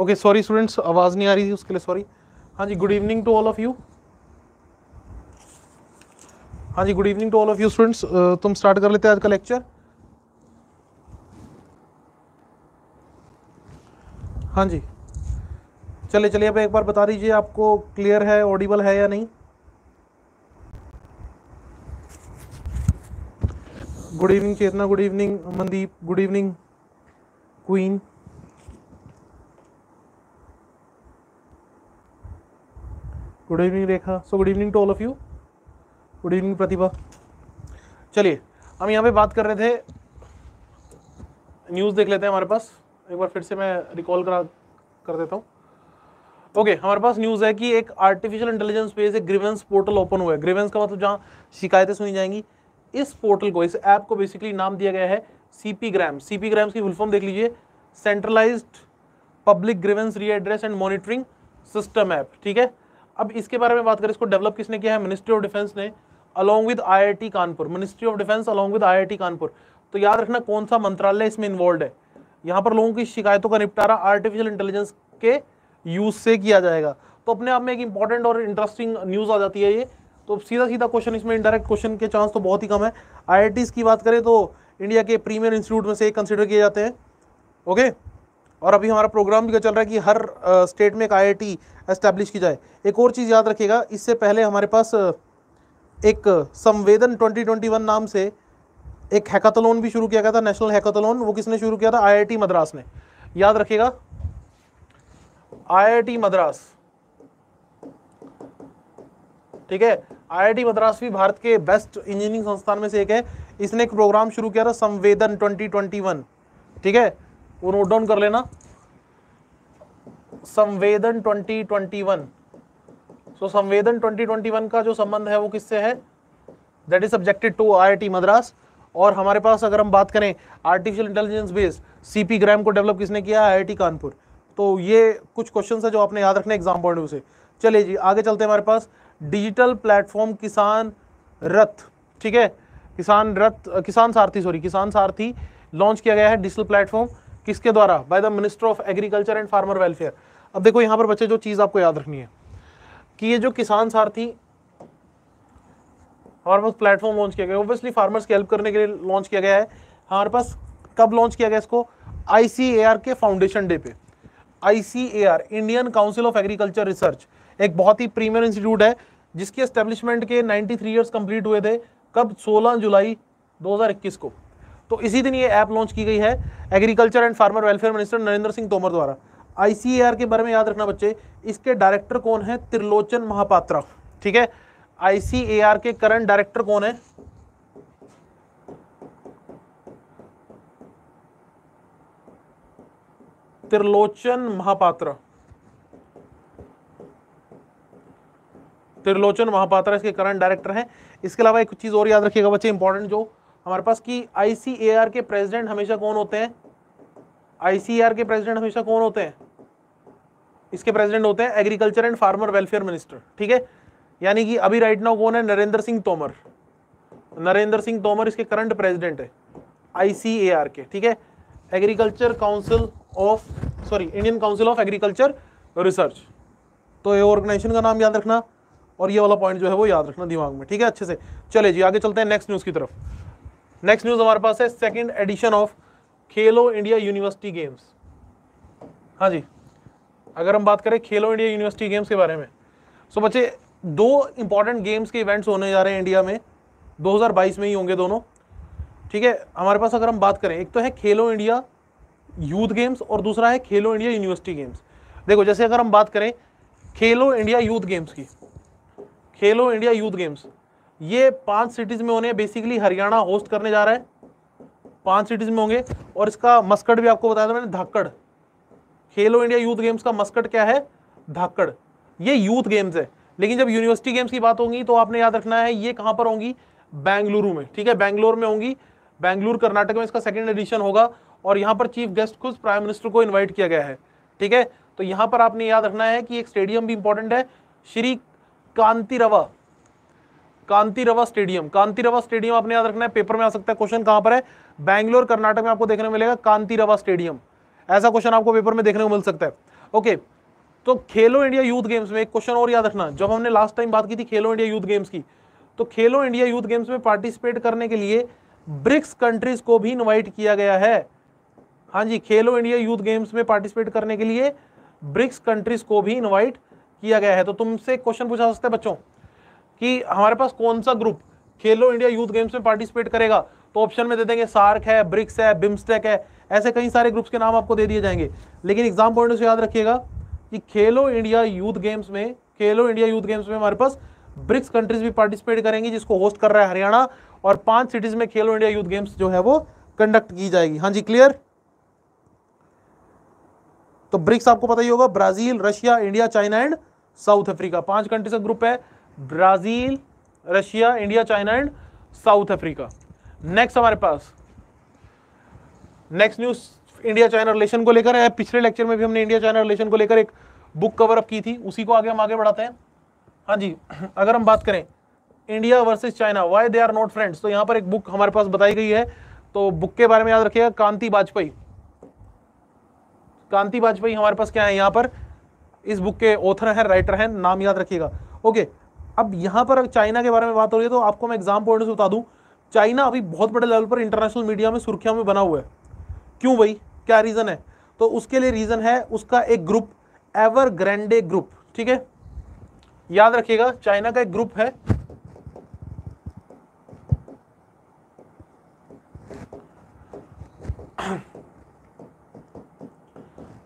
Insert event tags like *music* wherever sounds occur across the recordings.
Okay sorry students आवाज़ नहीं आ रही थी उसके लिए सॉरी हाँ जी good evening to all of you हाँ जी good evening to all of you students तुम स्टार्ट कर लेते हैं आज का लेक्चर हाँ जी. चलिए चलिए अब एक बार बता दीजिए आपको क्लियर है ऑडिबल है या नहीं? Good evening Chetna good evening Mandeep good evening queen good evening Rekha so good evening to all of you good evening Pratibha चलिए हम यहाँ पे बात कर रहे थे न्यूज़ देख लेते हैं हमारे पास। एक बार फिर से मैं रिकॉल करा कर देता हूँ। ओके okay, हमारे पास न्यूज़ है कि एक आर्टिफिशियल इंटेलिजेंस पे एक ग्रीवेंस पोर्टल ओपन हुआ है। ग्रीवेंस का मतलब जहाँ शिकायतें सुनी जाएँगी इस पोर्टल को इस ऐप को बेसिकली नाम दिया गया है सीपी ग्राम सीपी ग्राम्स की फुलफॉर्म देख लीजिए। Centralised public grievance redress and monitoring system app ठीक है? अब इसके बारे में बात करें, इसको डेवलप किसने किया है? मिनिस्ट्री ऑफ़ डिफेंस ने along with IIT Kanpur ministry of defence along with IIT Kanpur तो याद रखना कौन सा मंत्रालय इसमें इन्वॉल्व है? यहाँ पर लोगों की शिकायतों का निपटारा आर्टिफिशियल इंटेलिजेंस के यूज़ से किया जाएगा। तो अपने आप में एक इंपॉर्टेंट और इंटरेस्टिंग न्यूज़ आ जाती है ये। तो सीधा सीधा क्वेश्चन इसमें इंडायरेक्ट क्वेश्चन के चांस तो बहुत ही कम है। आई की बात करें तो इंडिया के प्रीमियर इंस्टीट्यूट में से एक कंसिडर किए जाते हैं। ओके और अभी हमारा प्रोग्राम भी चल रहा है कि हर स्टेट में एक आईआईटी एस्टेब्लिश की जाए। एक और चीज़ याद रखिएगा, इससे पहले हमारे पास एक संवेदन 2021 नाम से एक हैकाथलोन भी शुरू किया गया था, नेशनल हैकाथलोन। वो किसने शुरू किया था? आईआईटी मद्रास ने। याद रखिएगा आईआईटी मद्रास। ठीक है आईआईटी मद्रास भी भारत के बेस्ट इंजीनियरिंग संस्थान में से एक है। इसने एक प्रोग्राम शुरू किया था, संवेदन 2021 ठीक है वो नोट डाउन कर लेना। संवेदन 2021 सो so, संवेदन 2021 का जो संबंध है वो किससे है? That is subjected to IIT Madras. और हमारे पास अगर हम बात करें artificial intelligence based CP gram को डेवलप किसने किया? आईआईटी कानपुर। तो ये कुछ क्वेश्चन है जो आपने याद रखना एग्ज़ाम पॉइंट से। चलिए जी आगे चलते हैं हमारे पास। डिजिटल प्लेटफॉर्म किसान रथ। ठीक है? किसान रथ किसान सारथी सॉरी किसान सारथी लॉन्च किया गया है डिजिटल प्लेटफॉर्म किसके द्वारा? By the minister of agriculture and farmer welfare अब देखो, यहाँ पर बच्चे, जो चीज़ आपको याद रखनी है, कि ये जो किसान सारथी हमारे पास प्लेटफॉर्म लॉन्च किया गया ऑब्वियसली फार्मर्स की हेल्प करने के लिए लॉन्च किया गया है। हमारे पास कब लॉन्च किया गया इसको? आईसीएआर के फाउंडेशन डे पे। ICAR Indian council of agriculture research एक बहुत ही प्रीमियर इंस्टीट्यूट है, जिसके एस्टेब्लिशमेंट के 93 इयर्स कंप्लीट हुए थे, कब? 16 जुलाई 2021 को। तो इसी दिन ये ऐप लॉन्च की गई है agriculture and farmer welfare minister Narendra Singh Tomar द्वारा। आईसीएआर के बारे में याद रखना बच्चे, इसके डायरेक्टर कौन है? त्रिलोचन महापात्रा। ठीक है? आईसीएआर के करंट डायरेक्टर कौन है? त्रिलोचन महापात्रा। त्रिलोचन महापात्रा इसके करंट डायरेक्टर हैं। इसके अलावा एक चीज़ और याद रखिएगा बच्चे इंपॉर्टेंट जो हमारे पास की आईसीएआर के प्रेसिडेंट हमेशा कौन होते हैं? आईसीएआर के प्रेसिडेंट हमेशा कौन होते हैं? इसके प्रेसिडेंट होते हैं agriculture and farmer welfare minister ठीक है? यानी कि अभी राइट नाउ कौन है? नरेंद्र सिंह तोमर। नरेंद्र सिंह तोमर इसके करंट प्रेसिडेंट है आईसीएआर के, ठीक है? Agriculture council of sorry Indian council of agriculture research तो ये ऑर्गेनाइजेशन का नाम याद रखना, और ये वाला पॉइंट जो है वो याद रखना दिमाग में, ठीक है? अच्छे से। चले जी, आगे चलते हैं नेक्स्ट न्यूज़ की तरफ़। नेक्स्ट न्यूज़ हमारे पास है second edition of Khelo India university games हाँ जी अगर हम बात करें खेलो इंडिया यूनिवर्सिटी गेम्स के बारे में सो so, बच्चे दो इंपॉर्टेंट गेम्स के इवेंट्स होने जा रहे हैं इंडिया में 2022 में ही होंगे दोनों। ठीक है हमारे पास अगर हम बात करें एक तो है खेलो इंडिया यूथ गेम्स और दूसरा है खेलो इंडिया यूनिवर्सिटी गेम्स देखो जैसे अगर हम बात करें खेलो इंडिया यूथ गेम्स की खेलो इंडिया यूथ गेम्स ये पाँच सिटीज़ में होने बेसिकली हरियाणा होस्ट करने जा रहा है। पाँच सिटीज़ में होंगे। और इसका मस्कट भी आपको बताया था मैंने, Dhakad. Khelo India youth games का मस्कट क्या है? धाकड़। ये यूथ गेम्स है। लेकिन जब यूनिवर्सिटी गेम्स की बात होगी तो आपने याद रखना है, ये कहाँ पर होंगी? बेंगलुरु में, ठीक है? बेंगलोर में होंगी। बेंगलुरु, कर्नाटक में इसका सेकेंड एडिशन होगा। और यहाँ पर चीफ गेस्ट खुद प्राइम मिनिस्टर को इन्वाइट किया गया है, ठीक है? तो यहाँ पर आपने याद रखना है कि एक स्टेडियम भी इंपॉर्टेंट है। श्री कांति रवा कांति रवा स्टेडियम कांति रवा स्टेडियम आपने याद रखना है, पेपर में आ सकता है क्वेश्चन कहाँ पर है? बैंगलोर, कर्नाटक में आपको देखने को मिलेगा कांति रवा स्टेडियम। ऐसा क्वेश्चन आपको पेपर में देखने को मिल सकता है। ओके तो खेलो इंडिया यूथ गेम्स में एक क्वेश्चन और याद रखना, जब हमने लास्ट टाइम बात की थी खेलो इंडिया यूथ गेम्स की तो खेलो इंडिया यूथ गेम्स में पार्टिसिपेट करने के लिए ब्रिक्स कंट्रीज़ को भी इन्वाइट किया गया है। हाँ जी, खेलो इंडिया यूथ गेम्स में पार्टिसिपेट करने के लिए ब्रिक्स कंट्रीज़ को भी इन्वाइट किया गया है। तो तुमसे क्वेश्चन पूछा सकते हैं, बच्चों। कि हमारे पास कौन सा group Khelo India youth games में पार्टिसिपेट करेगा? तो ऑप्शन में दे देंगे सार्क है ब्रिक्स है बिम्स्टेक है, ऐसे कई सारे ग्रुप्स के नाम आपको दे दिए जाएँगे। लेकिन एग्ज़ाम पॉइंट से याद रखिएगा कि खेलो इंडिया यूथ गेम्स में, खेलो इंडिया यूथ गेम्स में हमारे पास ब्रिक्स कंट्रीज़ भी पार्टिसिपेट करेंगी, जिसको होस्ट कर रहा है हरियाणा, और पाँच सिटीज़ में खेलो इंडिया यूथ गेम्स जो है वो कंडक्ट की जाएगी। हाँ जी क्लियर तो ब्रिक्स आपको पता ही होगा Brazil Russia India China and South Africa पाँच कंट्रीज़ का ग्रुप है। Brazil, Russia, India, China and South Africa. Next हमारे पास। Next news India China relation को लेकर है। पिछले लेक्चर में भी हमने इंडिया चाइना रिलेशन को लेकर एक बुक कवर अप की थी। उसी को आगे हम आगे बढ़ाते हैं। हाँ जी, अगर हम बात करें, India versus China why they are not friends तो यहाँ पर एक बुक हमारे पास बताई गई है। तो बुक के बारे में याद रखिएगा, कांति वाजपेयी कांति वाजपेयी हमारे पास क्या है? यहाँ पर इस बुक के ऑथर हैं राइटर हैं, नाम याद रखिएगा। ओके अब यहाँ पर चाइना के बारे में बात हो रही है तो आपको मैं एग्ज़ाम पॉइंट से बता दूँ। चाइना अभी बहुत बड़े लेवल पर इंटरनेशनल मीडिया में सुर्खियों में बना हुआ है। क्यों भाई? क्या रीज़न है? तो उसके लिए रीज़न है उसका एक ग्रुप एवर ग्रैंडे ग्रुप ठीक है? याद रखिएगा, चाइना का एक ग्रुप है।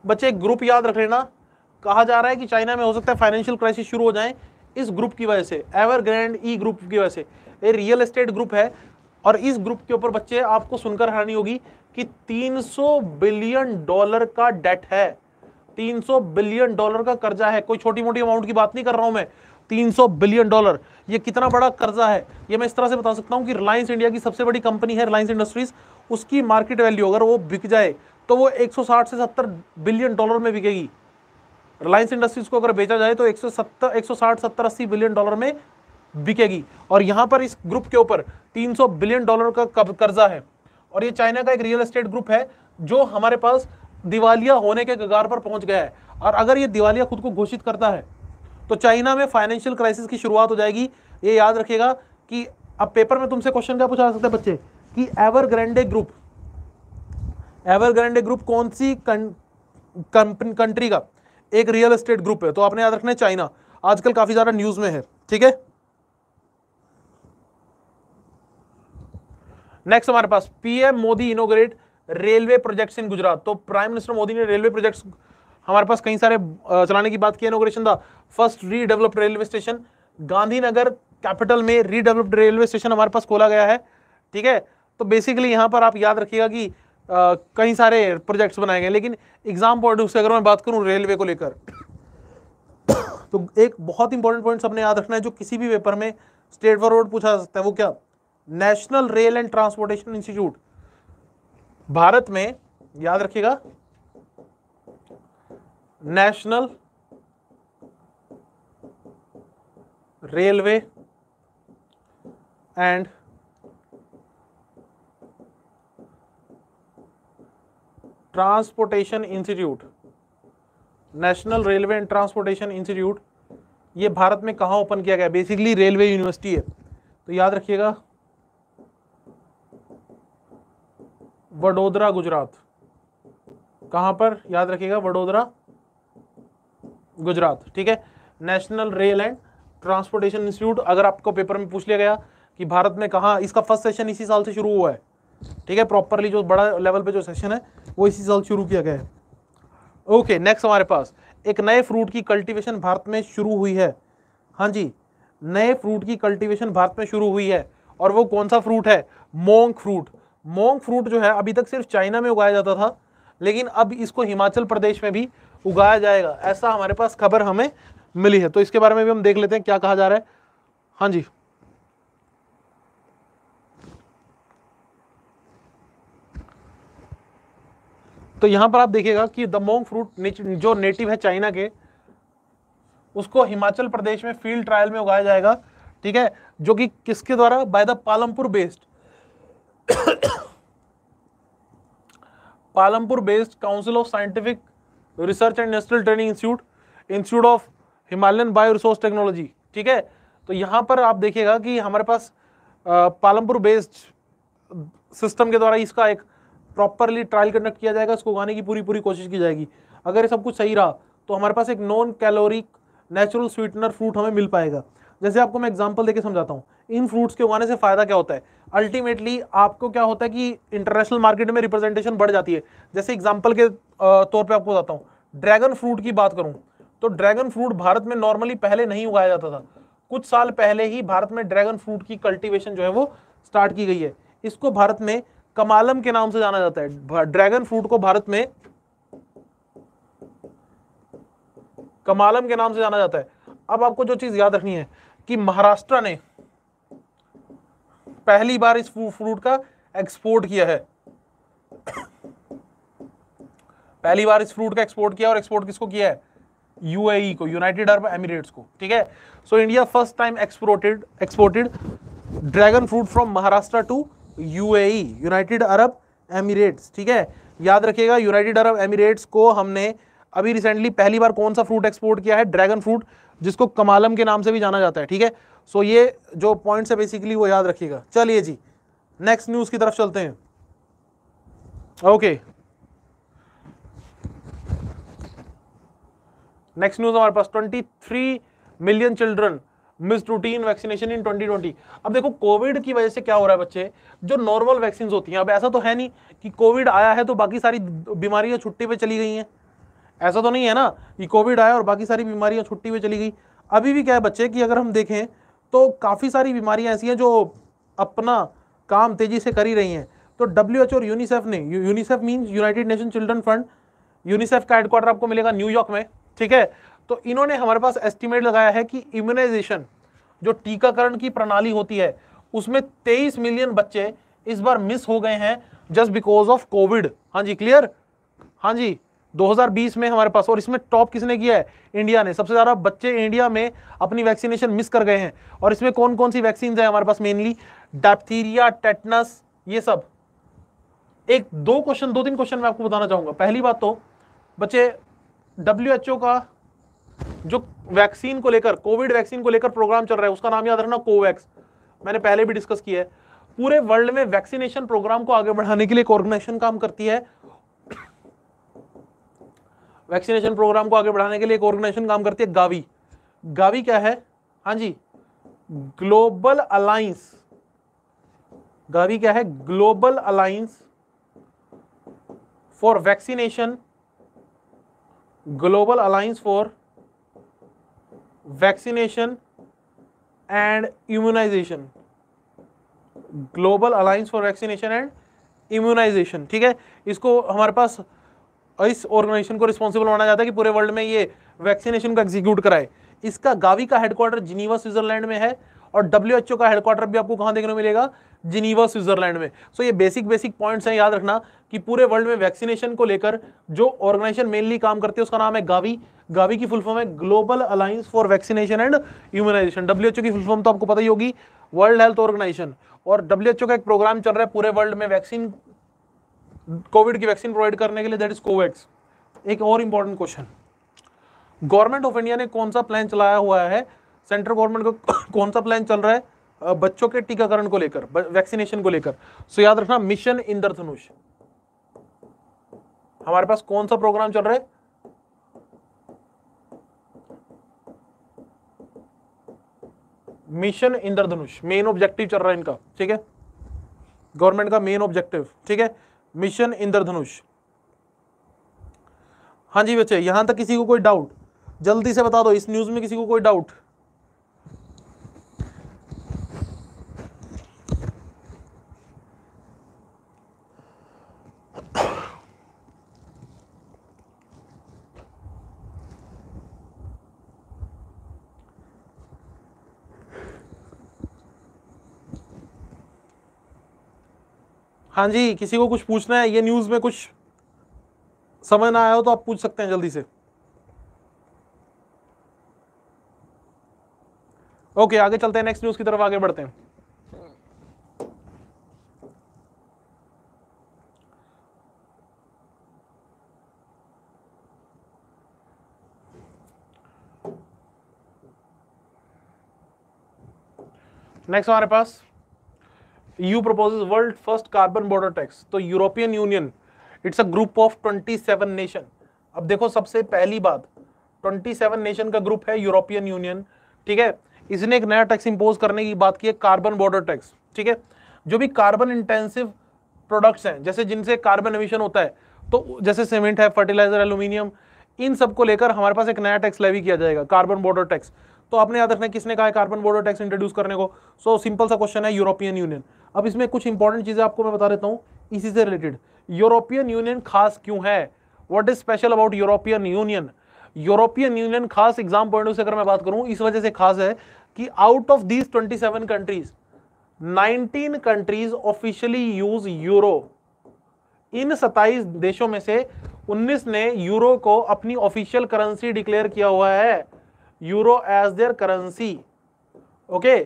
बच्चे ग्रुप याद रख लेना। कहा जा रहा है कि चाइना में हो सकता है फाइनेंशियल क्राइसिस शुरू हो जाए। इस ग्रुप की वजह से एवर ग्रैंड ई ग्रुप की वजह से। ये रियल एस्टेट ग्रुप है और इस ग्रुप के ऊपर बच्चे, आपको सुनकर हैरानी होगी कि 300 बिलियन डॉलर का डेट है। 300 बिलियन डॉलर का कर्जा है। कोई छोटी मोटी अमाउंट की बात नहीं कर रहा हूँ मैं। 300 बिलियन डॉलर ये कितना बड़ा कर्जा है? ये मैं इस तरह से बता सकता हूँ कि रिलायंस इंडिया की सबसे बड़ी कंपनी है रिलायंस इंडस्ट्रीज़ उसकी मार्केट वैल्यू अगर वो बिक जाए तो वो 160 से 70 बिलियन डॉलर में बिकेगी। रिलायंस इंडस्ट्रीज़ को अगर बेचा जाए तो 170 160 70 80 बिलियन डॉलर में बिकेगी। और यहाँ पर इस ग्रुप के ऊपर 300 बिलियन डॉलर का कर्जा है। और ये चाइना का एक रियल एस्टेट ग्रुप है, जो हमारे पास दिवालिया होने के कगार पर पहुँच गया है। और अगर ये दिवालिया खुद को घोषित करता है तो चाइना में फाइनेंशियल क्राइसिस की शुरुआत हो जाएगी। ये याद रखिएगा कि अब पेपर में तुमसे क्वेश्चन क्या पूछा सकते हैं बच्चे? कि एवर ग्रुप एवर ग्रुप कौन सी कंट्री का? एक रियल एस्टेट ग्रुप है तो आपने याद रखना है चाइना आजकल काफ़ी ज़्यादा न्यूज़ में है, ठीक है? नेक्स्ट हमारे पास PM Modi inaugurate railway projects in Gujarat तो प्राइम मिनिस्टर मोदी ने रेलवे प्रोजेक्ट्स हमारे पास कई सारे चलाने की बात की इनोग्रेशन था first redeveloped railway station Gandhinagar capital में रीडेवलप्ड रेलवे स्टेशन हमारे पास खोला गया है, ठीक है? तो बेसिकली यहाँ पर आप याद रखिएगा कि कई सारे प्रोजेक्ट्स बनाए गए, लेकिन एग्ज़ाम पॉइंट से अगर मैं बात करूँ रेलवे को लेकर तो एक बहुत इंपॉर्टेंट पॉइंट सबने याद रखना है, जो किसी भी पेपर में स्टेट फॉरवर्ड पूछा जा सकता है, वो क्या? National rail and transportation institute Bharat में, याद रखिएगा national railway and transportation institute, national railway and transportation institute, ये भारत में कहाँ ओपन किया गया? बेसिकली रेलवे यूनिवर्सिटी है। तो याद रखिएगा, वडोदरा, गुजरात। कहाँ पर? याद रखिएगा, वडोदरा, गुजरात। ठीक है? National rail and transportation institute, अगर आपको पेपर में पूछ लिया गया कि भारत में कहा, इसका फ़र्स्ट सेशन इसी साल से शुरू हुआ है। ठीक है प्रॉपरली जो बड़ा लेवल पे जो सेशन है, वो इसी साल शुरू किया गया है। ओके नेक्स्ट हमारे पास, एक नए फ्रूट की कल्टीवेशन भारत में शुरू हुई है। हाँ जी, नए फ्रूट की कल्टीवेशन भारत में शुरू हुई है। और वो कौन सा फ्रूट है? मोंग फ्रूट मोंग फ्रूट जो है, अभी तक सिर्फ़ चाइना में उगाया जाता था, लेकिन अब इसको हिमाचल प्रदेश में भी उगाया जाएगा। ऐसा हमारे पास खबर हमें मिली है। तो इसके बारे में भी हम देख लेते हैं क्या कहा जा रहा है। हाँ जी। तो यहाँ पर आप देखिएगा कि द मोंग फ्रूट जो नेटिव है चाइना के, उसको हिमाचल प्रदेश में फ़ील्ड ट्रायल में उगाया जाएगा, ठीक है? जो कि किसके द्वारा? By the Palampur based Palampur based council of scientific research and national training institute institute of Himalayan bio resource technology ठीक है? तो यहाँ पर आप देखिएगा कि हमारे पास पालमपुर बेस्ड सिस्टम के द्वारा इसका एक प्रॉपरली ट्रायल कंडक्ट किया जाएगा इसको उगाने की पूरी पूरी कोशिश की जाएगी। अगर ये सब कुछ सही रहा तो हमारे पास एक non caloric natural sweetener fruit हमें मिल पाएगा। जैसे आपको मैं एग्जांपल देके समझाता हूँ। इन फ्रूट्स के उगाने से फ़ायदा क्या होता है? अल्टीमेटली आपको क्या होता है कि इंटरनेशनल मार्केट में रिप्रेजेंटेशन बढ़ जाती है। जैसे एग्ज़ाम्पल के तौर पर आपको बताता हूँ। ड्रैगन फ्रूट की बात करूँ तो ड्रैगन फ्रूट भारत में नॉर्मली पहले नहीं उगाया जाता था। कुछ साल पहले ही भारत में ड्रैगन फ्रूट की कल्टीवेशन जो है वो स्टार्ट की गई है। इसको भारत में कमालम के नाम से जाना जाता है। ड्रैगन फ्रूट को भारत में कमालम के नाम से जाना जाता है। अब आपको जो चीज़ याद रखनी है कि महाराष्ट्र ने पहली बार इस फ्रूट का एक्सपोर्ट किया है। पहली बार इस फ्रूट का एक्सपोर्ट किया और एक्सपोर्ट किसको किया है? यूएई e को यूनाइटेड अरब एमिरेट्स को, ठीक है? So India first time exported exported dragon fruit from Maharashtra to UAE, United Arab Emirates, ठीक है? याद रखिएगा, यूनाइटेड अरब एमिरेट्स को हमने अभी रिसेंटली पहली बार कौन सा फ्रूट एक्सपोर्ट किया है? ड्रैगन फ्रूट जिसको कमालम के नाम से भी जाना जाता है, ठीक है? सो ये जो पॉइंट्स है बेसिकली वो याद रखिएगा। चलिए जी नेक्स्ट न्यूज़ की तरफ़ चलते हैं। ओके नेक्स्ट न्यूज़ हमारे पास 23 million children miss routine vaccination in 2020 अब देखो कोविड की वजह से क्या हो रहा है बच्चे? जो नॉर्मल वैक्सीन होती हैं, अब ऐसा तो है नहीं कि कोविड आया है तो बाकी सारी बीमारियाँ छुट्टी पे चली गई हैं। ऐसा तो नहीं है ना कि कोविड आया और बाकी सारी बीमारियाँ छुट्टी पे चली गई। अभी भी क्या है बच्चे कि अगर हम देखें तो काफ़ी सारी बीमारियाँ ऐसी हैं जो अपना काम तेज़ी से कर ही रही हैं। तो डब्ल्यू और यूनिसेफ ने UNICEF means United Nation children fund UNICEF का हेडक्वार्टर आपको मिलेगा न्यूयॉर्क में, ठीक है? तो इन्होंने हमारे पास एस्टिमेट लगाया है कि इम्यूनाइजेशन जो टीकाकरण की प्रणाली होती है, उसमें 23 मिलियन बच्चे इस बार मिस हो गए हैं जस्ट बिकॉज़ ऑफ़ कोविड हाँ जी क्लियर हाँ जी 2020 में हमारे पास, और इसमें टॉप किसने किया है? इंडिया ने। सबसे ज़्यादा बच्चे इंडिया में अपनी वैक्सीनेशन मिस कर गए हैं। और इसमें कौन कौन सी वैक्सीन है हमारे पास मेनली डैप्थीरिया टेटनस ये सब। एक, दो क्वेश्चन दो तीन क्वेश्चन मैं आपको बताना चाहूँगा। पहली बात तो बच्चे डब्ल्यूएचओ का जो वैक्सीन को लेकर कोविड वैक्सीन को लेकर प्रोग्राम चल रहा है, उसका नाम याद रखना कोवैक्स मैंने पहले भी डिस्कस किया है। पूरे वर्ल्ड में वैक्सीनेशन प्रोग्राम को आगे बढ़ाने के लिए एक ऑर्गेनाइजेशन काम करती है। वैक्सीनेशन प्रोग्राम को आगे बढ़ाने के लिए एक ऑर्गेनाइजेशन काम करती है गावी गावी क्या है? हाँ जी। ग्लोबल अलायंस गावी क्या है? Global alliance for vaccination global alliance for vaccination and immunization. Global alliance for vaccination and immunization, ठीक है? इसको हमारे पास, इस ऑर्गेनाइजेशन को रिस्पॉन्सिबल माना जाता है कि पूरे वर्ल्ड में ये वैक्सीनेशन को एग्जीक्यूट कराए। इसका गावी का हेडक्वार्टर जिनीवा, स्विट्जरलैंड में है। और WHO का हेडक्वार्टर भी आपको कहाँ देखने को मिलेगा? जिनीवा स्विट्जरलैंड में। सो so ये बेसिक बेसिक पॉइंट्स हैं, याद रखना कि पूरे वर्ल्ड में वैक्सीनेशन को लेकर जो ऑर्गेनाइजेशन मेनली काम करती है, उसका नाम है गावी गावी की फुल फॉर्म है global alliance for vaccination and immunization WHO की फुल फॉर्म तो आपको पता ही होगी वर्ल्ड हेल्थ ऑर्गेनाइजेशन और डब्ल्यूएचओ का एक प्रोग्राम चल रहा है पूरे वर्ल्ड में वैक्सीन कोविड की वैक्सीन प्रोवाइड करने के लिए दैट इज़ कोवैक्स एक और important question government of India ने कौन सा प्लान चलाया हुआ है? सेंट्रल गवर्नमेंट का *coughs* कौन सा प्लान चल रहा है? बच्चों के टीकाकरण को लेकर वैक्सीनेशन को लेकर। सो याद रखना मिशन इंद्रधनुष। हमारे पास कौन सा प्रोग्राम चल रहा है? मिशन इंद्रधनुष मेन ऑब्जेक्टिव चल रहा है इनका, ठीक है? गवर्नमेंट का मेन ऑब्जेक्टिव ठीक है? मिशन इंद्रधनुष। हाँ जी बच्चे, यहाँ तक किसी को कोई डाउट जल्दी से बता दो, इस न्यूज़ में किसी को कोई डाउट हाँ जी, किसी को कुछ पूछना है, ये न्यूज़ में कुछ समझ ना आया हो तो आप पूछ सकते हैं जल्दी से। ओके आगे चलते हैं नेक्स्ट न्यूज़ की तरफ़ आगे बढ़ते हैं। नेक्स्ट हमारे पास। EU proposes world first carbon border tax तो European Union, it's a group of 27 nation. अब देखो सबसे पहली बात 27 नेशन का ग्रुप है यूरोपियन यूनियन, ठीक है? इसने एक नया टैक्स इंपोज करने की बात की है, कार्बन बॉर्डर टैक्स, ठीक है? जो भी कार्बन इंटेंसिव प्रोडक्ट्स हैं, जैसे जिनसे कार्बन एमिशन होता है तो जैसे सीमेंट है फर्टिलाइज़र एल्यूमिनियम इन सबको लेकर हमारे पास एक नया टैक्स लेवी किया जाएगा, कार्बन बॉर्डर टैक्स। तो आपने याद रखना किसने कहा है कार्बन बॉर्डर टैक्स इंट्रोड्यूस करने को? सो सिंपल सा क्वेश्चन है, यूरोपियन यूनियन। अब इसमें कुछ इंपॉर्टेंट चीज़ें आपको मैं बता देता हूँ, इसी से रिलेटेड यूरोपियन यूनियन खास क्यों है? What is special about European Union European Union खास एग्ज़ाम पॉइंट से अगर मैं बात करूँ, इस वजह से खास है कि out of these 27 countries 19 countries officially use euro इन 27 देशों में से 19 ने यूरो को अपनी ऑफिशियल करेंसी डिक्लेयर किया हुआ है euro as their currency okay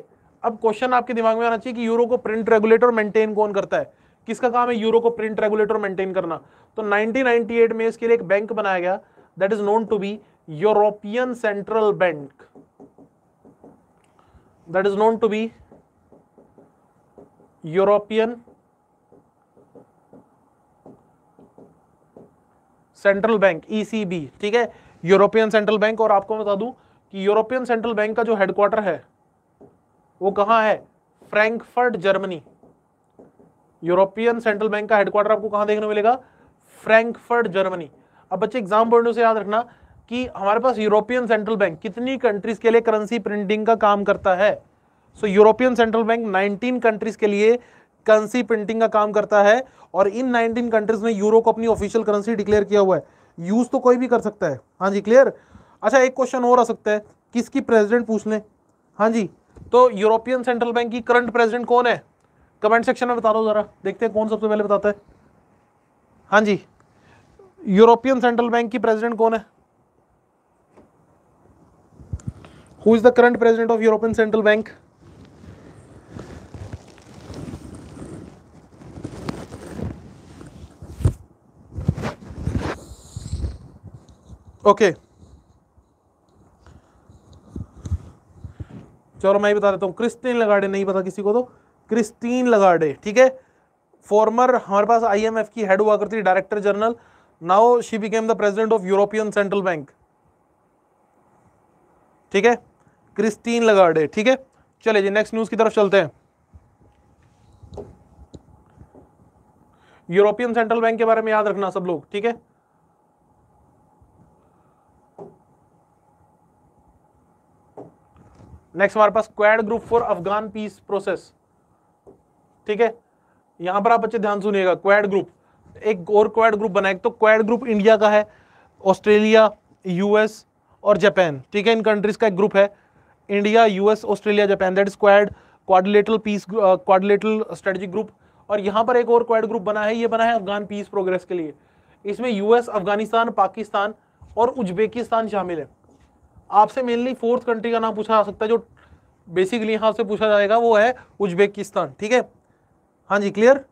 अब क्वेश्चन आपके दिमाग में आना चाहिए कि यूरो को प्रिंट रेगुलेटर मेंटेन कौन करता है? किसका काम है यूरो को प्रिंट रेगुलेटर मेंटेन करना? तो 1998 में इसके लिए एक बैंक बनाया गया that is known to be European central bank that is known to be European central bank ECB ठीक है? यूरोपियन सेंट्रल बैंक और आपको बता दूँ कि यूरोपियन सेंट्रल बैंक का जो हेडक्वार्टर है वो कहाँ है? Frankfurt, Germany. European central bank का हेडक्वार्टर आपको कहाँ देखने मिलेगा? Frankfurt, Germany. अब बच्चे एग्ज़ाम पॉइंट से याद रखना कि हमारे पास यूरोपियन सेंट्रल बैंक कितनी कंट्रीज़ के लिए करेंसी प्रिंटिंग का काम करता है? So European central bank 19 countries के लिए करेंसी प्रिंटिंग का काम करता है और इन 19 कंट्रीज़ में यूरो को अपनी ऑफिशियल करेंसी डिक्लेयर किया हुआ है। यूज़ तो कोई भी कर सकता है। हाँ जी क्लियर अच्छा एक क्वेश्चन और आ सकता है। किसकी प्रेसिडेंट पूछ लें? हाँ जी। तो यूरोपियन सेंट्रल बैंक की करंट प्रेसिडेंट कौन है? कमेंट सेक्शन में बता दो जरा, देखते हैं कौन सबसे पहले बताता है। हाँ जी यूरोपियन सेंट्रल बैंक की प्रेसिडेंट कौन है? Who is the current president of European central bank okay चलो मैं ही बता देता हूँ, क्रिस्टीन लगाडे नहीं पता किसी को तो क्रिस्टीन लगाडे, ठीक है? फॉर्मर हमारे पास आईएमएफ की हेड हुआ करती director general now she became the president of European central bank ठीक है? क्रिस्टीन लगाडे, ठीक है? चले जी नेक्स्ट न्यूज़ की तरफ़ चलते हैं। यूरोपियन सेंट्रल बैंक के बारे में याद रखना सब लोग, ठीक है? नेक्स्ट हमारे पास quad group for Afghan peace process ठीक है? यहाँ पर आप बच्चे ध्यान सुनिएगा क्वेड ग्रुप एक और क्वेड ग्रुप बना तो क्वेड ग्रुप इंडिया का है ऑस्ट्रेलिया यूएस और जापान ठीक है? इन कंट्रीज़ का एक ग्रुप है India US Australia Japan that is quad quadrilateral peace quadrilateral strategic group और यहाँ पर एक और क्वेड ग्रुप बना है, ये बना है अफगान पीस प्रोग्रेस के लिए। इसमें यूएस अफ़गानिस्तान पाकिस्तान और उज्बेकिस्तान शामिल है। आपसे मेनली फोर्थ कंट्री का नाम पूछा जा सकता है जो बेसिकली यहाँ से पूछा जाएगा वो है उज्बेकिस्तान ठीक है? हाँ जी क्लियर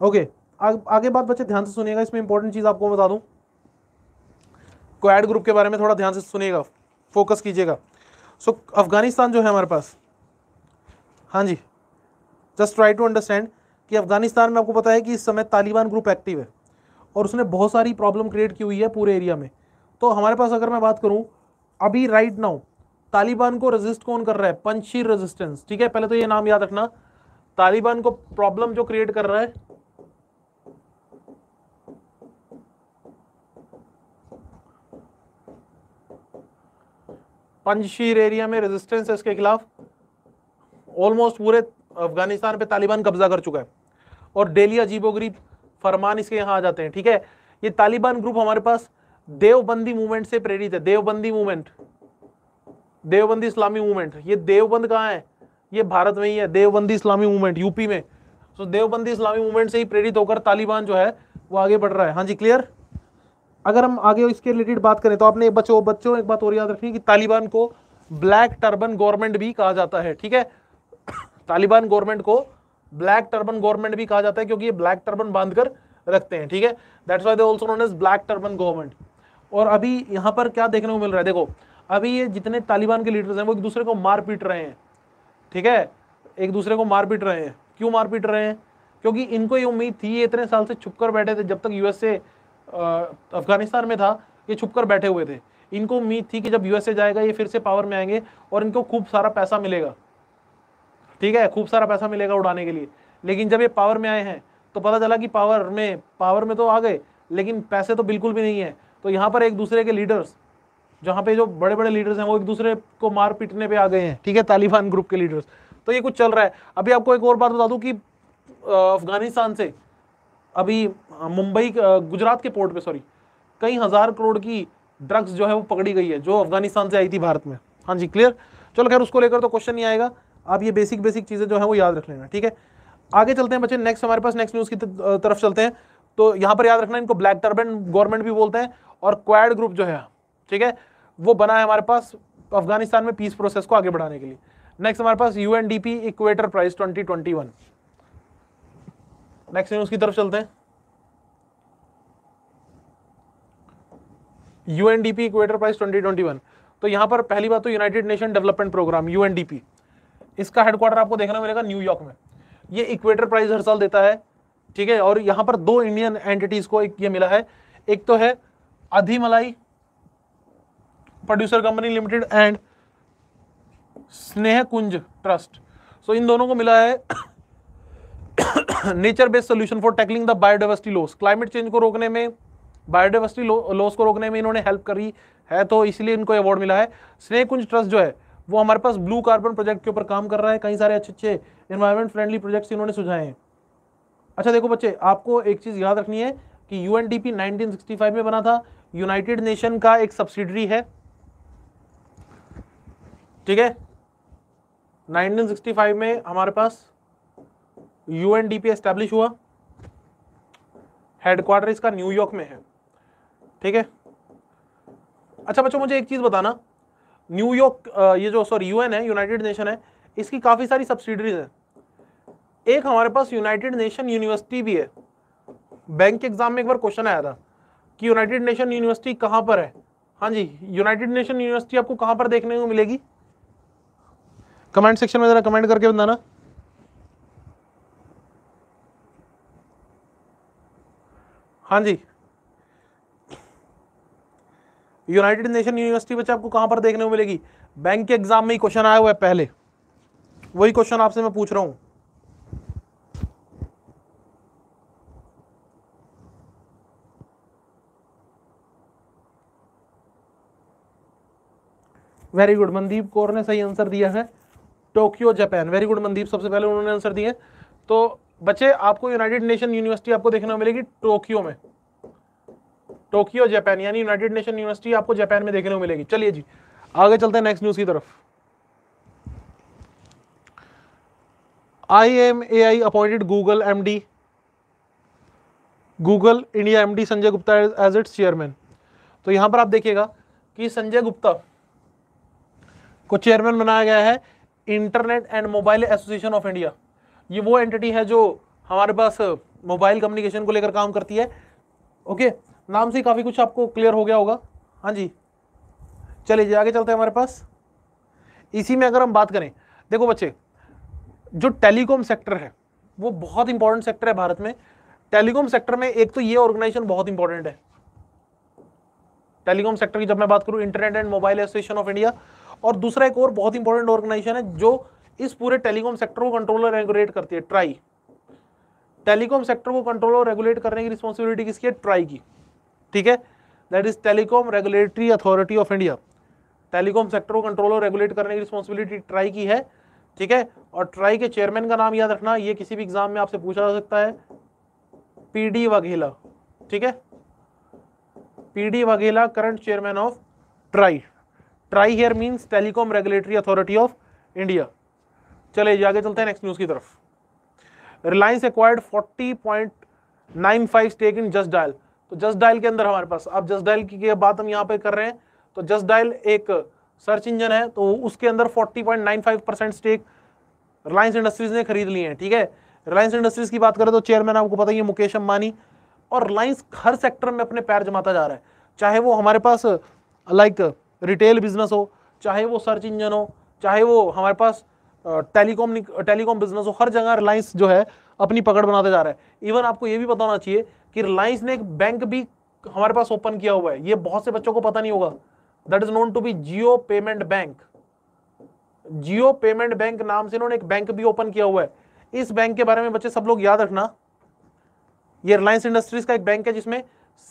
ओके आ, आगे बात बच्चे ध्यान से सुनिएगा इसमें इंपॉर्टेंट चीज़ आपको बता दूँ। क्वाड ग्रुप के बारे में थोड़ा ध्यान से सुनिएगा फोकस कीजिएगा। सो so, अफ़गानिस्तान जो है हमारे पास हाँ जी जस्ट ट्राई टू अंडरस्टैंड कि अफ़गानिस्तान में आपको पता है कि इस समय तालिबान ग्रुप एक्टिव है और उसने बहुत सारी प्रॉब्लम क्रिएट की हुई है पूरे एरिया में। तो हमारे पास अगर मैं बात करूँ, अभी राइट नाउ तालिबान को रेजिस्ट कौन कर रहा है? पंचशीर रेजिस्टेंस ठीक है? पहले तो ये नाम याद रखना। तालिबान को प्रॉब्लम जो क्रिएट कर रहा है पंचशीर एरिया में रेजिस्टेंस है इसके खिलाफ। ऑलमोस्ट पूरे अफ़गानिस्तान पे तालिबान कब्जा कर चुका है और डेली अजीबोगरीब फरमान इसके यहाँ आ जाते हैं, ठीक है? ये तालिबान ग्रुप हमारे पास देवबंदी मूवमेंट से प्रेरित है, देवबंदी मूवमेंट, देवबंदी इस्लामी मूवमेंट। ये देवबंद कहाँ है? ये भारत में ही है, देवबंदी इस्लामी मूवमेंट, यूपी में। तो देवबंदी इस्लामी मूवमेंट से ही प्रेरित होकर तालिबान जो है, वो आगे बढ़ रहा है। हाँ जी क्लियर अगर हम आगे इसके रिलेटेड बात करें तो आपने बच्चों बच्चों, एक बात और याद रखनी कि तालिबान को ब्लैक टर्बन गवर्नमेंट भी कहा जाता है, ठीक है? तालिबान गवर्नमेंट को ब्लैक टर्बन गवर्नमेंट भी कहा जाता है, क्योंकि ये ब्लैक टर्बन बांधकर रखते हैं, ठीक है? That's why they also known as black turban government और अभी यहाँ पर क्या देखने को मिल रहा है? देखो, अभी ये जितने तालिबान के लीडर्स हैं, वो एक दूसरे को मार पीट रहे हैं, ठीक है? एक दूसरे को मार पीट रहे हैं। क्यों मार पीट रहे हैं? क्योंकि इनको ये उम्मीद थी, ये इतने साल से छुप कर बैठे थे, जब तक यूएसए अफ़गानिस्तान में था, ये छुप कर बैठे हुए थे। इनको उम्मीद थी कि जब यूएसए जाएगा, ये फिर से पावर में आएँगे और इनको खूब सारा पैसा मिलेगा। ठीक है, खूब सारा पैसा मिलेगा उड़ाने के लिए। लेकिन जब ये पावर में आए हैं तो पता चला कि पावर में पावर में तो आ गए, लेकिन पैसे तो बिल्कुल भी नहीं है। तो यहाँ पर एक दूसरे के लीडर्स जहाँ पे जो बड़े बड़े लीडर्स हैं, वो एक दूसरे को मार पीटने पे आ गए हैं, ठीक है, तालिबान ग्रुप के लीडर्स तो ये कुछ चल रहा है। अभी आपको एक और बात बता दूँ कि अफ़गानिस्तान से, अभी मुंबई गुजरात के पोर्ट पे सॉरी कई हज़ार करोड़ की ड्रग्स जो है, वो पकड़ी गई है, जो अफ़गानिस्तान से आई थी भारत में। हाँ जी क्लियर चलो खैर, उसको लेकर तो क्वेश्चन नहीं आएगा। आप ये बेसिक बेसिक चीज़ें जो है वो याद रख लेना, ठीक है? आगे चलते हैं बच्चे नेक्स्ट हमारे पास नेक्स्ट न्यूज़ की तरफ़ चलते हैं। तो यहाँ पर याद रखना, इनको ब्लैक टर्बन गवर्नमेंट भी बोलते हैं और क्वाड ग्रुप जो है, ठीक है? वो बना है हमारे पास अफ़गानिस्तान में पीस प्रोसेस को आगे बढ़ाने के लिए। नेक्स्ट हमारे पास UNDP equator prize 2021 next news की तरफ़ चलते हैं। यूएनडीपी इक्वेटर प्राइस 2021 तो यहाँ पर पहली बात तो United Nation development programme UNDP इसका हेडक्वार्टर आपको देखना मिलेगा न्यूयॉर्क में। ये इक्वेटर प्राइज हर साल देता है, ठीक है? और यहाँ पर दो इंडियन एंटिटीज को एक ये मिला है। एक तो है Adhimalai producer company limited and Sneh Kunj trust so इन दोनों को मिला है nature based solution for tackling the biodiversity loss climate change को रोकने में बायोडाइवर्सिटी लॉस को रोकने में इन्होंने हेल्प करी है तो इसलिए इनको अवार्ड मिला है। स्नेह कुंज ट्रस्ट जो है वो हमारे पास ब्लू कार्बन प्रोजेक्ट के ऊपर काम कर रहा है, कई सारे अच्छे अच्छे इन्वायरमेंट फ्रेंडली प्रोजेक्ट्स इन्होंने सुझाए हैं। अच्छा देखो बच्चे, आपको एक चीज़ याद रखनी है कि यूएनडीपी 1965 में बना था। यूनाइटेड नेशन का एक सब्सिडरी है। ठीक है? 1965 में हमारे पास यू यूएनडीपी एस्टेब्लिश हुआ। हेडक्वार्टर इसका न्यूयॉर्क में है। ठीक है? अच्छा बच्चों, मुझे एक चीज़ बताना। न्यूयॉर्क ये जो सॉरी यूएन है यूनाइटेड नेशन है, इसकी काफ़ी सारी सब्सिडरीज है। एक हमारे पास यूनाइटेड नेशन यूनिवर्सिटी भी है। बैंक एग्ज़ाम में एक बार क्वेश्चन आया था कि यूनाइटेड नेशन यूनिवर्सिटी कहाँ पर है? हाँ जी यूनाइटेड नेशन यूनिवर्सिटी आपको कहाँ पर देखने को मिलेगी? कमेंट सेक्शन में जरा कमेंट करके बताना। हाँ जी। यूनाइटेड नेशन यूनिवर्सिटी बच्चे आपको कहाँ पर देखने को मिलेगी? बैंक के एग्ज़ाम में ही क्वेश्चन आया हुआ है पहले। वही क्वेश्चन आपसे मैं पूछ रहा हूँ। वेरी गुड मनदीप कौर ने सही आंसर दिया है। Tokyo Japan very good Mandeep सबसे पहले उन्होंने आंसर दिए। तो बच्चे, आपको यूनाइटेड नेशन यूनिवर्सिटी आपको देखने को मिलेगी टोक्यो में। टोक्यो, जापान, यानी यूनाइटेड नेशन यूनिवर्सिटी आपको जापान में देखने को मिलेगी। चलिए जी, आगे चलते हैं नेक्स्ट न्यूज़ की तरफ़। I M A I appointed Google M D Google India M D Sanjay Gupta as its chairman तो यहाँ पर आप देखिएगा कि संजय गुप्ता को चेयरमैन बनाया गया है internet and mobile association of India ये वो एंटिटी है जो हमारे पास मोबाइल कम्युनिकेशन को लेकर काम करती है। ओके नाम से काफ़ी कुछ आपको क्लियर हो गया होगा। हाँ जी। चलिए जी, आगे चलते हैं हमारे पास। इसी में अगर हम बात करें, देखो बच्चे, जो टेलीकॉम सेक्टर है, वो बहुत इंपॉर्टेंट सेक्टर है भारत में। टेलीकॉम सेक्टर में एक तो ये ऑर्गेनाइजेशन बहुत इंपॉर्टेंट है। टेलीकॉम सेक्टर की जब मैं बात करूँ internet and mobile association of India और दूसरा एक और बहुत इंपॉर्टेंट ऑर्गेनाइजेशन है, जो इस पूरे टेलीकॉम सेक्टर को कंट्रोल और रेगुलेट करती है ट्राई टेलीकॉम सेक्टर को कंट्रोल और रेगुलेट करने की रिस्पॉन्सिबिलिटी किसकी है? ट्राई की। ठीक है? That is telecom regulatory authority of India telecom sector को कंट्रोल और रेगुलेट करने की रिस्पॉन्सिबिलिटी ट्राई की है, ठीक है? और ट्राई के चेयरमैन का नाम याद रखना, ये किसी भी एग्ज़ाम में आपसे पूछा जा सकता है। पीडी वघेला ठीक है? P D Vaghela current chairman of TRAI TRAI here means telecom regulatory authority of India चले आगे चलते हैं नेक्स्ट न्यूज़ की तरफ़। Reliance acquired 40.95 stake in Just Dial तो जस्ट डायल के अंदर हमारे पास। अब जस्ट डायल की बात हम यहाँ पे कर रहे हैं। तो जस्ट डायल एक सर्च इंजन है तो उसके अंदर 40.95 परसेंट स्टेक रिलायंस इंडस्ट्रीज़ ने खरीद लिए हैं, ठीक है? रिलायंस इंडस्ट्रीज़ की बात करें तो चेयरमैन आपको पता ही है, मुकेश अंबानी। और रिलायंस हर सेक्टर में अपने पैर जमाता जा रहा है। चाहे वो हमारे पास लाइक रिटेल बिज़नेस हो, चाहे वो सर्च इंजन हो, चाहे वो हमारे पास टेलीकॉम टेलीकॉम बिज़नेस हो, हर जगह रिलायंस जो है अपनी पकड़ बनाते जा रहा है। इवन आपको ये भी पता होना चाहिए कि रिलायंस ने एक बैंक भी हमारे पास ओपन किया हुआ है। ये बहुत से बच्चों को पता नहीं होगा। That is known to be Jio payment bank Jio payment bank नाम से इन्होंने एक बैंक भी ओपन किया हुआ है। इस बैंक के बारे में बच्चे सब लोग याद रखना। ये रिलायंस इंडस्ट्रीज़ का एक बैंक है जिसमें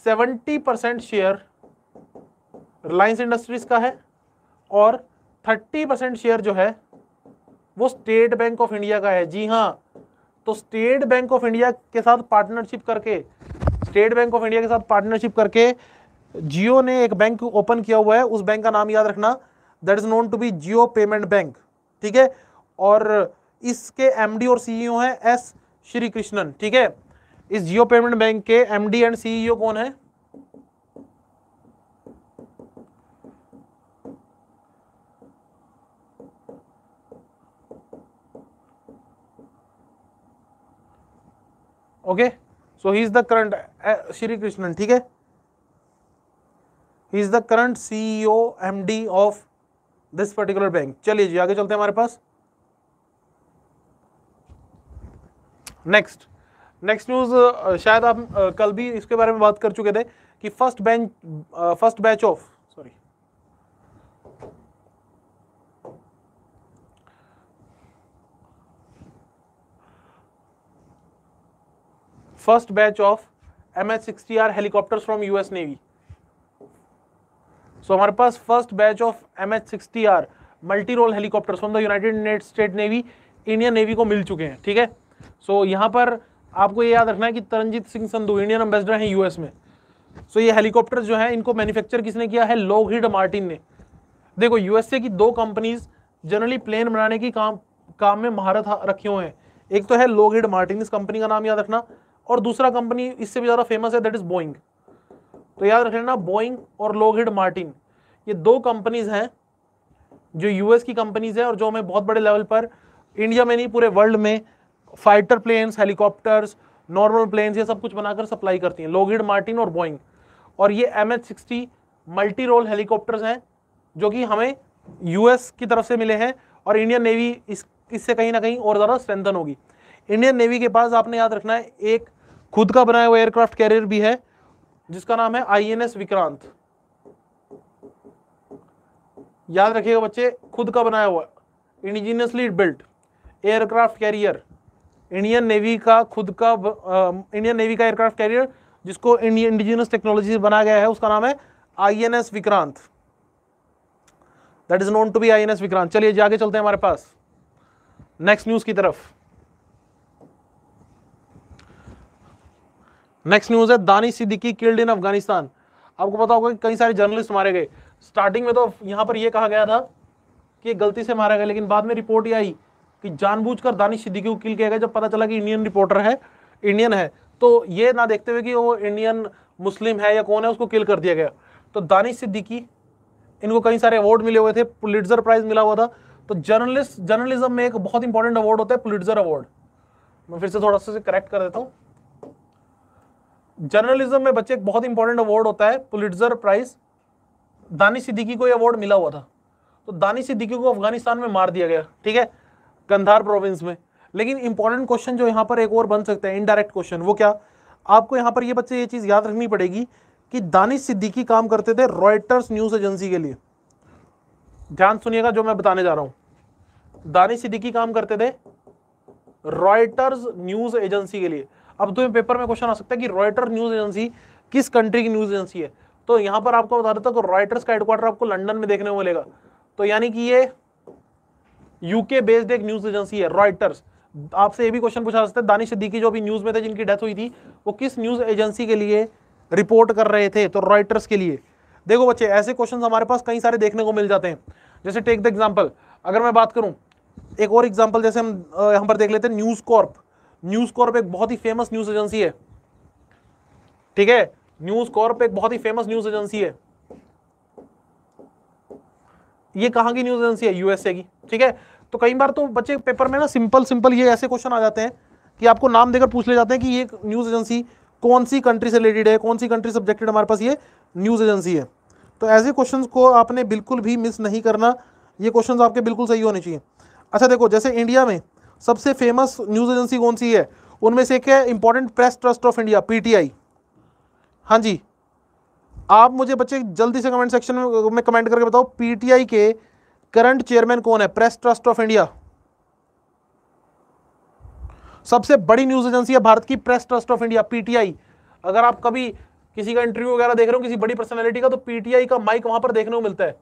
70 परसेंट शेयर रिलायंस इंडस्ट्रीज़ का है और 30 परसेंट शेयर जो है, वो स्टेट बैंक ऑफ़ इंडिया का है। जी हाँ तो स्टेट बैंक ऑफ़ इंडिया के साथ पार्टनरशिप करके स्टेट बैंक ऑफ़ इंडिया के साथ पार्टनरशिप करके जियो ने एक बैंक ओपन किया हुआ है। उस बैंक का नाम याद रखना। That is known to be Jio payment bank ठीक है? और इसके एमडी और सीईओ हैं एस श्री कृष्णन ठीक है? इस जियो पेमेंट बैंक के एमडी एंड सीईओ कौन है? Okay so he is the current Shri Krishnan ठीक है? He is the current CEO MD of this particular bank चलिए जी, आगे चलते हैं हमारे पास। नेक्स्ट नेक्स्ट न्यूज़ शायद आप कल भी इसके बारे में बात कर चुके थे कि first bank first batch of first batch of M H sixty R helicopters from US navy so हमारे पास first batch of M H sixty R multi role helicopters from the United State navy Indian navy को मिल चुके हैं ठीक है? सो so, यहाँ पर आपको ये याद रखना है कि तरनजीत सिंह संधू इंडियन एम्बेसडर हैं यूएस में। सो so, ये हेलीकॉप्टर जो है इनको मैन्युफैक्चर किसने किया है? लोहिड मार्टिन ने। देखो यूएसए की दो कंपनीज़ जनरली प्लेन बनाने की काम काम में महारत रखे हुए हैं। एक तो है लोहिड मार्टिन इस कंपनी का नाम याद रखना। और दूसरा कंपनी इससे भी ज़्यादा फ़ेमस है दैट इज़ बोइंग तो याद रख लेना बोइंग और लोहिड मार्टिन ये दो कंपनीज़ हैं जो यूएस की कंपनीज़ है और जो हमें बहुत बड़े लेवल पर इंडिया में नहीं, पूरे वर्ल्ड में fighter planes helicopters normal planes ये सब कुछ बनाकर सप्लाई करती हैं लोगिड मार्टिन और बोइंग और ये M H sixty multi role helicopters हैं, जो कि हमें यूएस की तरफ़ से मिले हैं और इंडियन नेवी इस, इससे कहीं ना कहीं और ज़्यादा स्ट्रेंथन होगी. इंडियन नेवी के पास आपने याद रखना है, एक खुद का बनाया हुआ एयरक्राफ्ट कैरियर भी है, जिसका नाम है आईएनएस विक्रांत। याद रखिएगा बच्चे, खुद का बनाया हुआ, indigenously built aircraft carrier Indian navy का खुद का इंडियन नेवी का एयरक्राफ्ट कैरियर जिसको इंडिजिनस टेक्नोलॉजी बनाया गया है, उसका नाम है INS Vikrant. That is known to be INS Vikrant. चलिए जाके चलते हैं हमारे पास। नेक्स्ट न्यूज़ की तरफ़। नेक्स्ट न्यूज़ है, दानी सिद्दीकी किल्ड इन अफ़गानिस्तान आपको पता होगा कि कई सारे जर्नलिस्ट मारे गए. स्टार्टिंग में तो यहाँ पर यह कहा गया था कि गलती से मारा गया, लेकिन बाद में रिपोर्ट ये आई कि जानबूझकर दानिश सिद्दीकी को किल किया गया, जब पता चला कि इंडियन रिपोर्टर है इंडियन है. तो ये ना देखते हुए कि वो इंडियन मुस्लिम है या कौन है, उसको किल कर दिया गया. तो दानिश सिद्दीकी, इनको कई सारे अवार्ड मिले हुए थे. पुलिट्जर प्राइज मिला हुआ था. तो जर्नलिस्ट जर्नलिज्म में एक बहुत इंपॉर्टेंट अवार्ड होता है पुलिट्जर अवार्ड मैं फिर से थोड़ा सा करेक्ट कर देता हूँ. जर्नलिज्म में बच्चे एक बहुत इंपॉर्टेंट अवार्ड होता है पुलिट्जर प्राइज दानिश सिद्दीकी को यह अवार्ड मिला हुआ था। तो दानिश सिद्दीकी को अफ़गानिस्तान में मार दिया गया, ठीक है? कंधार प्रोविंस में। लेकिन इंपॉर्टेंट क्वेश्चन जो यहाँ पर एक और बन सकता है इनडायरेक्ट क्वेश्चन वो क्या? आपको यहाँ पर ये बच्चे ये चीज़ याद रखनी पड़ेगी कि दानिश सिद्दीकी काम करते थे रॉयटर्स न्यूज़ एजेंसी के लिए। ध्यान सुनिएगा जो मैं बताने जा रहा हूँ। दानिश सिद्दीकी काम करते थे रॉयटर्स न्यूज़ एजेंसी के लिए। अब तुम्हें पेपर में क्वेश्चन आ सकता है कि रॉयटर न्यूज़ एजेंसी किस कंट्री की न्यूज़ एजेंसी है? तो यहाँ पर आपको बता देता हूँ रॉयटर्स का हेडक्वार्टर आपको लंडन में देखने को मिलेगा। तो यानी कि ये यूके बेस्ड एक न्यूज़ एजेंसी है रॉयटर्स आपसे ये भी क्वेश्चन पूछा सकता है दानिश सिद्दीकी जो अभी न्यूज़ में थे, जिनकी डेथ हुई थी, वो किस न्यूज़ एजेंसी के लिए रिपोर्ट कर रहे थे? तो रॉयटर्स के लिए। देखो बच्चे, ऐसे क्वेश्चन हमारे पास कई सारे देखने को मिल जाते हैं। जैसे टेक द एग्ज़ाम्पल अगर मैं बात करूँ, एक और एग्ज़ाम्पल जैसे हम यहाँ पर देख लेते हैं न्यूज़ कॉर्प न्यूज़ कॉर्प एक बहुत ही फ़ेमस न्यूज़ एजेंसी है। ठीक है? न्यूज़ कॉर्प एक बहुत ही फ़ेमस न्यूज़ एजेंसी है। ये कहाँ की न्यूज़ एजेंसी है? यूएसए की। ठीक है? तो कई बार तो बच्चे पेपर में ना सिंपल सिंपल ये ऐसे क्वेश्चन आ जाते हैं कि आपको नाम देकर पूछ ले जाते हैं कि ये न्यूज़ एजेंसी कौन सी कंट्री से रिलेटेड है, कौन सी कंट्री सब्जेक्टेड हमारे पास ये न्यूज़ एजेंसी है। तो ऐसे क्वेश्चन को आपने बिल्कुल भी मिस नहीं करना। ये क्वेश्चन आपके बिल्कुल सही होने चाहिए। अच्छा देखो, जैसे इंडिया में सबसे फ़ेमस न्यूज़ एजेंसी कौन सी है? उनमें से एक है important press trust of India PTI हाँ जी। आप मुझे बच्चे जल्दी से कमेंट सेक्शन में कमेंट करके बताओ पीटीआई के करंट चेयरमैन कौन है? प्रेस ट्रस्ट ऑफ़ इंडिया सबसे बड़ी न्यूज़ एजेंसी है भारत की press trust of India PTI अगर आप कभी किसी का इंटरव्यू वगैरह देख रहे हो, किसी बड़ी पर्सनैलिटी का तो पीटीआई का माइक वहाँ पर देखने को मिलता है।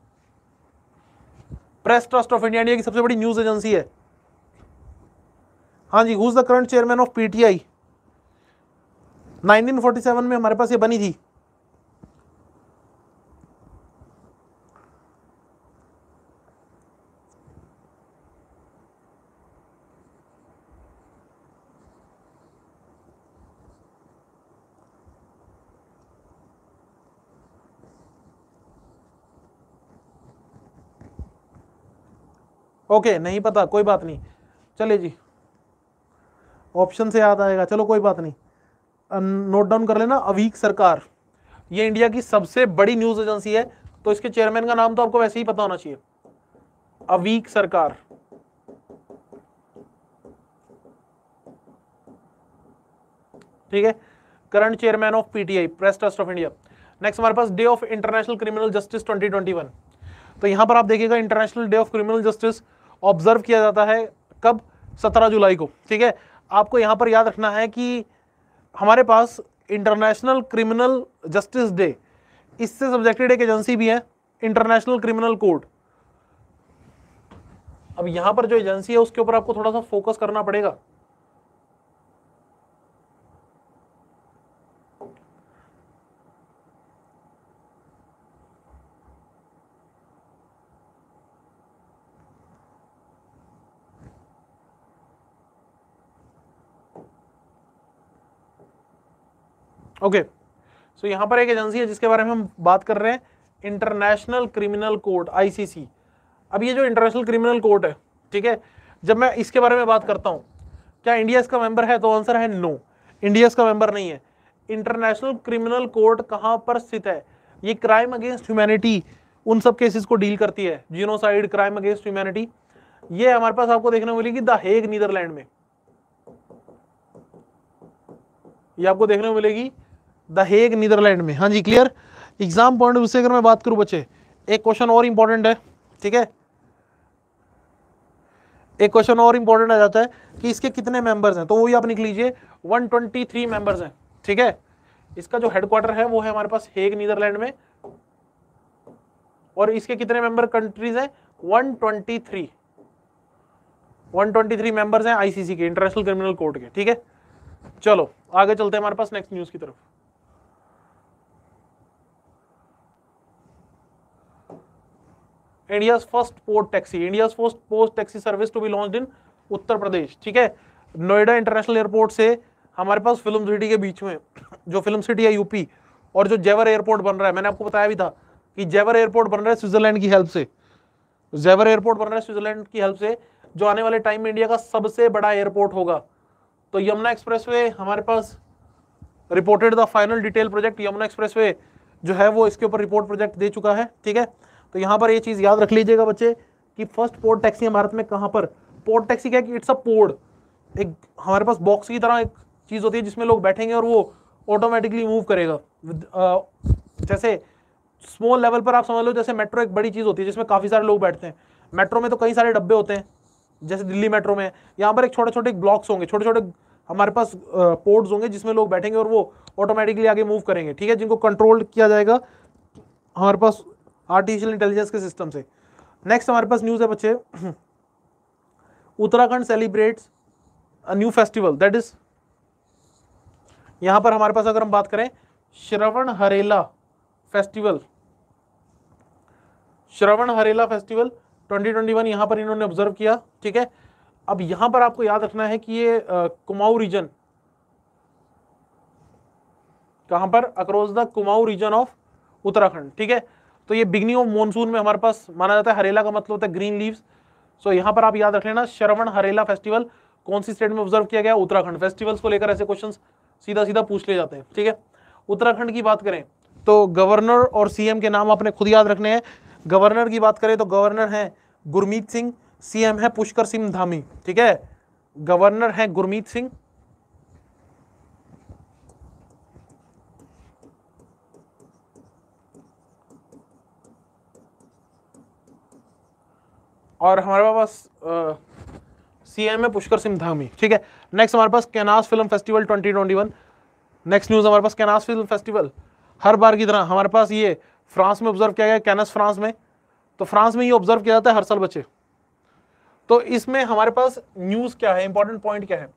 Press trust of India India की सबसे बड़ी न्यूज़ एजेंसी है। हाँ जी who's the current chairman of PTI 1947 में हमारे पास ये बनी थी। ओके okay, नहीं पता कोई बात नहीं। चलिए जी। ऑप्शन से याद आएगा। चलो कोई बात नहीं। नोट डाउन कर लेना, अवीक सरकार। ये इंडिया की सबसे बड़ी न्यूज़ एजेंसी है तो इसके चेयरमैन का नाम तो आपको वैसे ही पता होना चाहिए। अवीक सरकार। ठीक है? Current chairman of PTI press trust of India next हमारे पास day of international criminal justice 2021 तो यहाँ पर आप देखिएगा international day of criminal justice observe किया जाता है कब? 17 जुलाई को। ठीक है? आपको यहाँ पर याद रखना है कि हमारे पास इंटरनेशनल क्रिमिनल जस्टिस डे इससे सब्जेक्टेड एक एजेंसी भी है इंटरनेशनल क्रिमिनल कोर्ट अब यहाँ पर जो एजेंसी है, उसके ऊपर आपको थोड़ा सा फोकस करना पड़ेगा। ओके सो यहाँ पर एक एजेंसी है जिसके बारे में हम बात कर रहे हैं इंटरनेशनल क्रिमिनल कोर्ट आईसीसी अब ये जो इंटरनेशनल क्रिमिनल कोर्ट है, ठीक है? जब मैं इसके बारे में बात करता हूँ, क्या इंडिया इसका मेंबर है? तो आंसर है नो इंडिया इसका मेंबर नहीं है. इंटरनेशनल क्रिमिनल कोर्ट कहाँ पर स्थित है? ये क्राइम अगेंस्ट ह्यूमैनिटी उन सब केसेस को डील करती है. जीनोसाइड क्राइम अगेंस्ट ह्यूमैनिटी ये हमारे पास आपको देखने को मिलेगी द हेग नीदरलैंड में. ये आपको देखने को मिलेगी द हेग नीदरलैंड में। हाँ जी क्लियर एग्ज़ाम पॉइंट उससे अगर मैं बात करूँ बच्चे, एक क्वेश्चन और इंपॉर्टेंट है, ठीक है? एक क्वेश्चन और इंपॉर्टेंट आ जाता है कि इसके कितने मेंबर्स हैं? तो वो भी आप लिख लीजिए 123 मेंबर्स हैं, ठीक है? इसका जो हेडक्वार्टर है, वो है हमारे पास हेग नीदरलैंड में। और इसके कितने मेंबर कंट्रीज़ हैं? 123 123 मेंबर्स हैं आईसीसी के इंटरनेशनल क्रिमिनल कोर्ट के, ठीक है? चलो, आगे चलते हैं हमारे पास नेक्स्ट न्यूज़ की तरफ़। India first port taxi India first post taxi service to be launch in Uttar Pradesh ठीक है? नोएडा इंटरनेशनल एयरपोर्ट से हमारे पास फ़िल्म सिटी के बीच में, जो फ़िल्म सिटी है यूपी और जो जेवर एयरपोर्ट बन रहा है, मैंने आपको बताया भी था कि जेवर एयरपोर्ट बन रहा है स्विट्जरलैंड की हेल्प से। जेवर एयरपोर्ट बन रहा है स्विट्जरलैंड की हेल्प से, जो आने वाले टाइम में इंडिया का सबसे बड़ा एयरपोर्ट होगा। तो यमुना एक्सप्रेसवे हमारे पास reported the final detail project Yamuna expressway जो है वो इसके ऊपर रिपोर्ट प्रोजेक्ट दे चुका है, ठीक है? तो यहाँ पर ये चीज़ याद रख लीजिएगा बच्चे कि फ़र्स्ट पोर्ट टैक्सी भारत में कहाँ पर? पोर्ट टैक्सी क्या कि इट्स अ पोर्ट एक हमारे पास बॉक्स की तरह एक चीज़ होती है जिसमें लोग बैठेंगे और वो ऑटोमेटिकली मूव करेगा. जैसे स्मॉल लेवल पर आप समझ लो, जैसे मेट्रो एक बड़ी चीज़ होती है जिसमें काफ़ी सारे लोग बैठते हैं. मेट्रो में तो कई सारे डब्बे होते हैं, जैसे दिल्ली मेट्रो में. यहाँ पर एक छोटे छोटे ब्लॉक्स होंगे छोटे छोटे हमारे पास पोर्ट्स होंगे जिसमें लोग बैठेंगे और वो ऑटोमेटिकली आगे मूव करेंगे. ठीक है, जिनको कंट्रोल किया जाएगा, हमारे पास आर्टिफिशियल इंटेलिजेंस के सिस्टम से। नेक्स्ट हमारे पास न्यूज़ है बच्चे। Uttarakhand celebrates a new festival that is यहाँ पर हमारे पास अगर हम बात करें, श्रवण हरेला फेस्टिवल श्रवण हरेला फेस्टिवल 2021 यहाँ पर इन्होंने ऑब्ज़र्व किया, ठीक है? अब यहाँ पर आपको याद रखना है कि ये कुमाऊ रीजन कहाँ पर? Across the Kumaon region of Uttarakhand, ठीक है? तो ये बिगनिंग ऑफ़ मानसून में हमारे पास माना जाता है हरेला का मतलब होता है ग्रीन लीव्स सो यहाँ पर आप याद रख लेना, श्रवण हरेला फेस्टिवल कौन सी स्टेट में ऑब्ज़र्व किया गया? उत्तराखंड। फेस्टिवल्स को लेकर ऐसे क्वेश्चन सीधा सीधा पूछ ले जाते हैं, ठीक है? उत्तराखंड की बात करें तो गवर्नर और सीएम के नाम आपने खुद याद रखने हैं। गवर्नर की बात करें तो गवर्नर है गुरमीत सिंह सीएम है पुष्कर सिंह धामी, ठीक है? गवर्नर है गुरमीत सिंह और हमारे पास सी एम है पुष्कर सिंह धामी ठीक है? नेक्स्ट हमारे पास Cannes film festival 2021 next news हमारे पास कैनास फ़िल्म फेस्टिवल। हर बार की तरह हमारे पास ये फ्रांस में ऑब्ज़र्व किया गया कैनस फ्रांस में। तो फ्रांस में ये ऑब्ज़र्व किया जाता है हर साल बच्चे। तो इसमें हमारे पास न्यूज़ क्या है? इंपॉर्टेंट पॉइंट क्या है?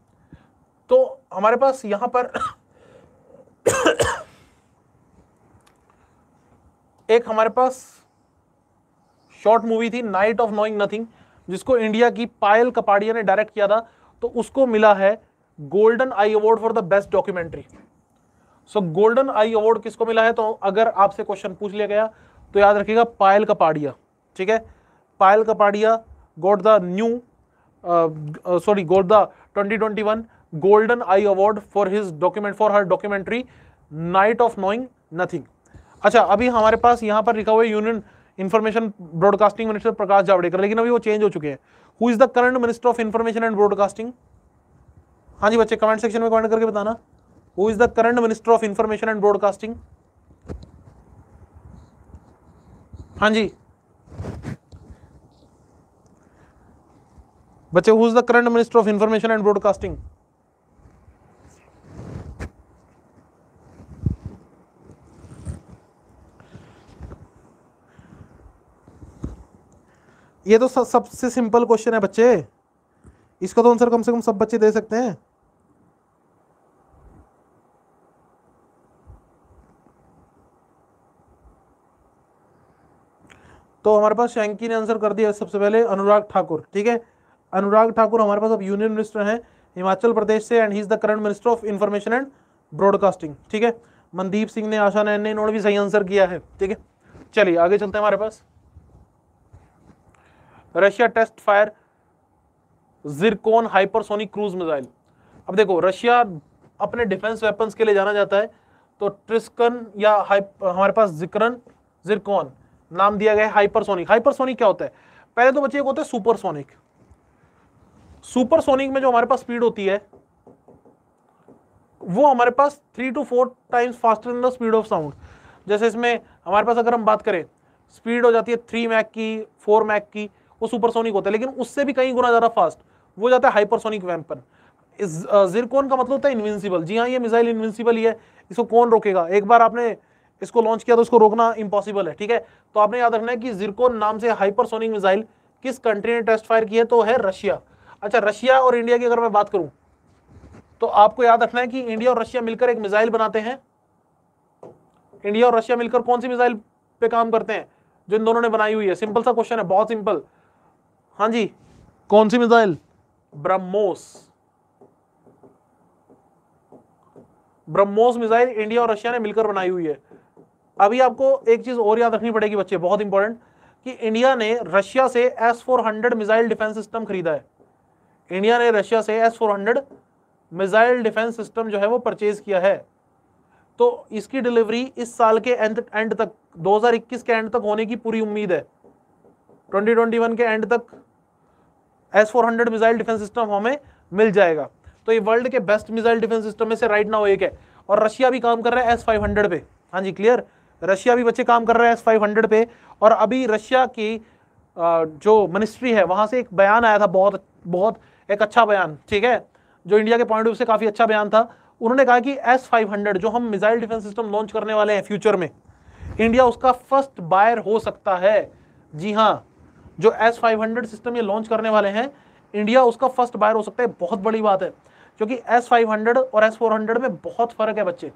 तो हमारे पास यहाँ पर *coughs* एक हमारे पास शॉर्ट मूवी थी नाइट ऑफ़ नोइंग नथिंग जिसको इंडिया की पायल कपाड़िया ने डायरेक्ट किया था। तो उसको मिला है golden eye award for the best documentary so golden eye award किसको मिला है? तो अगर आपसे क्वेश्चन पूछ लिया गया तो याद रखिएगा पायल कपाड़िया, ठीक है? Payal Kapadia got the new sorry got the 2021 golden eye award for his document for her documentary night of knowing nothing अच्छा अभी हमारे पास यहाँ पर लिखा हुआ है union information broadcasting minister Prakash Javadekar लेकिन अभी वो चेंज हो चुके हैं who is the current minister of information and broadcasting हाँ जी बच्चे कमेंट सेक्शन में कमेंट करके बताना who is the current minister of information and broadcasting हाँ जी बच्चे who is the current minister of information and broadcasting ये तो सबसे सिंपल क्वेश्चन है बच्चे। इसका तो आंसर कम से कम सब बच्चे दे सकते हैं। तो हमारे पास शैंकी ने आंसर कर दिया सबसे पहले अनुराग ठाकुर, ठीक है? अनुराग ठाकुर हमारे पास अब यूनियन मिनिस्टर हैं, हिमाचल प्रदेश से and he is the current minister of information and broadcasting ठीक है? मनदीप सिंह ने, आशा नैन ने, इन्होंने भी सही आंसर किया है, ठीक है? चलिए, आगे चलते हैं हमारे पास। Russia test fire zircon hypersonic cruise missile अब देखो, रशिया अपने डिफेंस वेपन्स के लिए जाना जाता है तो ट्रिस्कन या हमारे पास जिक्रन, जिरकोन, नाम दिया गया है हाइपरसोनिक। हाइपरसोनिक क्या होता है? पहले तो बच्चे होता है सुपरसोनिक। सुपरसोनिक में जो हमारे पास स्पीड होती है, वो हमारे पास three two four times faster in the speed of sound जैसे इसमें हमारे पास अगर हम बात करें, स्पीड हो जाती है थ्री मैक की फोर मैक की वो सुपरसोनिक होता है, लेकिन उससे भी कहीं गुना ज़्यादा फास्ट वो जाता है हाइपरसोनिक वेपन जिरकोन का मतलब होता है इनविंसिबल जी हाँ ये मिसाइल इनविंसिबल ही है। इसको कौन रोकेगा? एक बार आपने इसको लॉन्च किया तो इसको रोकना इम्पॉसिबल है, ठीक है? तो आपने याद रखना है कि जिरकोन नाम से हाइपरसोनिक मिसाइल किस कंट्री ने टेस्ट फायर की है? तो है रशिया। अच्छा रशिया और इंडिया की अगर मैं बात करूँ तो आपको याद रखना है कि इंडिया और रशिया मिलकर एक मिसाइल बनाते हैं। इंडिया और रशिया मिलकर कौन सी मिसाइल पे काम करते हैं? जो इन दोनों ने बनाई हुई है। सिंपल सा क्वेश्चन है, बहुत सिंपल। हाँ जी, कौन सी missile? BrahMos. BrahMos missile India और रशिया ने मिलकर बनाई हुई है। अभी आपको एक चीज़ और याद रखनी पड़ेगी बच्चे, बहुत इंपॉर्टेंट कि इंडिया ने रशिया से S four hundred missile defence system खरीदा है। इंडिया ने रशिया से S four hundred missile defence system जो है वो परचेज किया है। तो इसकी डिलीवरी इस साल के एंड एंड तक 2021 के एंड तक होने की पूरी उम्मीद है। 2021 के एंड तक S four hundred missile defence system हमें मिल जाएगा। तो ये वर्ल्ड के बेस्ट मिसाइल डिफेंस सिस्टम में से राइट नाउ एक है। और रशिया भी काम कर रहा है एस फाइव हंड्रेड पे। हाँ जी क्लियर रशिया भी बच्चे काम कर रहे हैं एस फाइव हंड्रेड पे। और अभी रशिया की जो मिनिस्ट्री है, वहाँ से एक बयान आया था बहुत बहुत, एक अच्छा बयान, ठीक है? जो इंडिया के पॉइंट ऑफ़ व्यू से काफ़ी अच्छा बयान था। उन्होंने कहा कि एस फाइव हंड्रेड जो हम मिसाइल डिफेंस सिस्टम लॉन्च करने वाले हैं फ्यूचर में इंडिया उसका फ़र्स्ट बायर हो सकता है। जी हाँ जो एस फाइव सिस्टम ये लॉन्च करने वाले हैं इंडिया उसका फ़र्स्ट बायर हो सकता है, बहुत बड़ी बात है, क्योंकि एस फाइव हंड्रेड और एस फोर हंड्रेड में बहुत फ़र्क है बच्चे।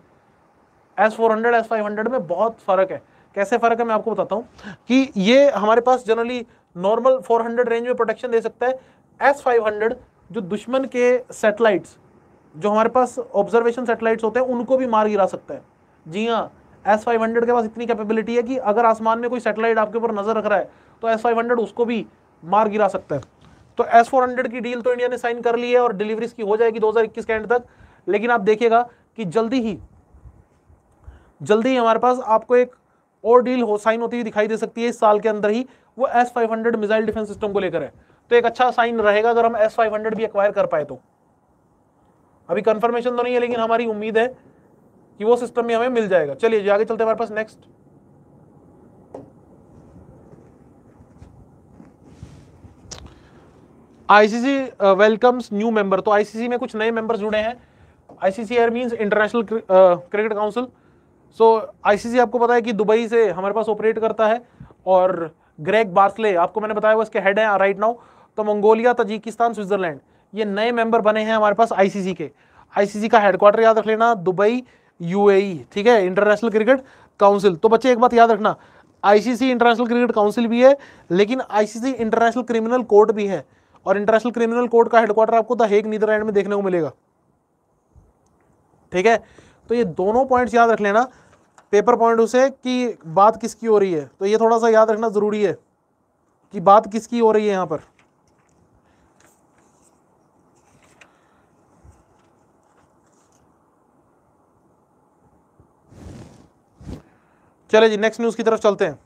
S four hundred S five hundred में बहुत फ़र्क है। कैसे फ़र्क है मैं आपको बताता हूँ कि ये हमारे पास generally normal four hundred range में प्रोटेक्शन दे सकता है। एस फाइव हंड्रेड जो दुश्मन के सेटेलाइट्स जो हमारे पास ऑब्जर्वेशन सेटेलाइट्स होते हैं, उनको भी मार गिरा सकता है। जी हाँ एस फाइव हंड्रेड के पास इतनी कैपेबिलिटी है कि अगर आसमान में कोई सेटेलाइट आपके ऊपर नज़र रख रहा है तो एस फाइव हंड्रेड उसको भी मार गिरा सकता है। तो एस फोर हंड्रेड की डील तो इंडिया ने साइन कर ली है और डिलीवरीज की हो जाएगी 2021 के एंड तक। लेकिन आप देखिएगा कि जल्दी ही जल्दी ही हमारे पास आपको एक और डील हो साइन होती हुई दिखाई दे सकती है इस साल के अंदर ही। वो S five hundred missile defence system को लेकर है। तो एक अच्छा साइन रहेगा अगर हम एस फाइव हंड्रेड भी एक्वायर कर पाए तो। अभी कंफर्मेशन तो नहीं है, लेकिन हमारी उम्मीद है कि वो सिस्टम भी हमें मिल जाएगा। चलिए आगे चलते हमारे पास next ICC welcomes new member तो आईसीसी में कुछ नए मेंबर्स जुड़े हैं। ICC air means international cricket council so ICC आपको पता है कि दुबई से हमारे पास ऑपरेट करता है और ग्रेग बार्सले आपको मैंने बताया वो इसके हेड हैं राइट नाउ तो मंगोलिया, तजिकिस्तान, स्विट्जरलैंड, ये नए मेंबर बने हैं हमारे पास आईसीसी के। आईसीसी का हेडक्वार्टर याद रख लेना, दुबई यूएई ठीक है? इंटरनेशनल क्रिकेट काउंसिल तो बच्चे, एक बात याद रखना आईसीसी इंटरनेशनल क्रिकेट काउंसिल भी है, लेकिन आईसीसी इंटरनेशनल क्रिमिनल कोर्ट भी है। और इंटरनेशनल क्रिमिनल कोर्ट का हेडक्वार्टर आपको द हेग नीदरलैंड में देखने को मिलेगा। ठीक है? तो ये दोनों पॉइंट्स याद रख लेना। पेपर पॉइंट उसे कि बात किसकी हो रही है? तो ये थोड़ा सा याद रखना ज़रूरी है कि बात किसकी हो रही है यहाँ पर। चले जी नेक्स्ट न्यूज़ की तरफ़ चलते हैं।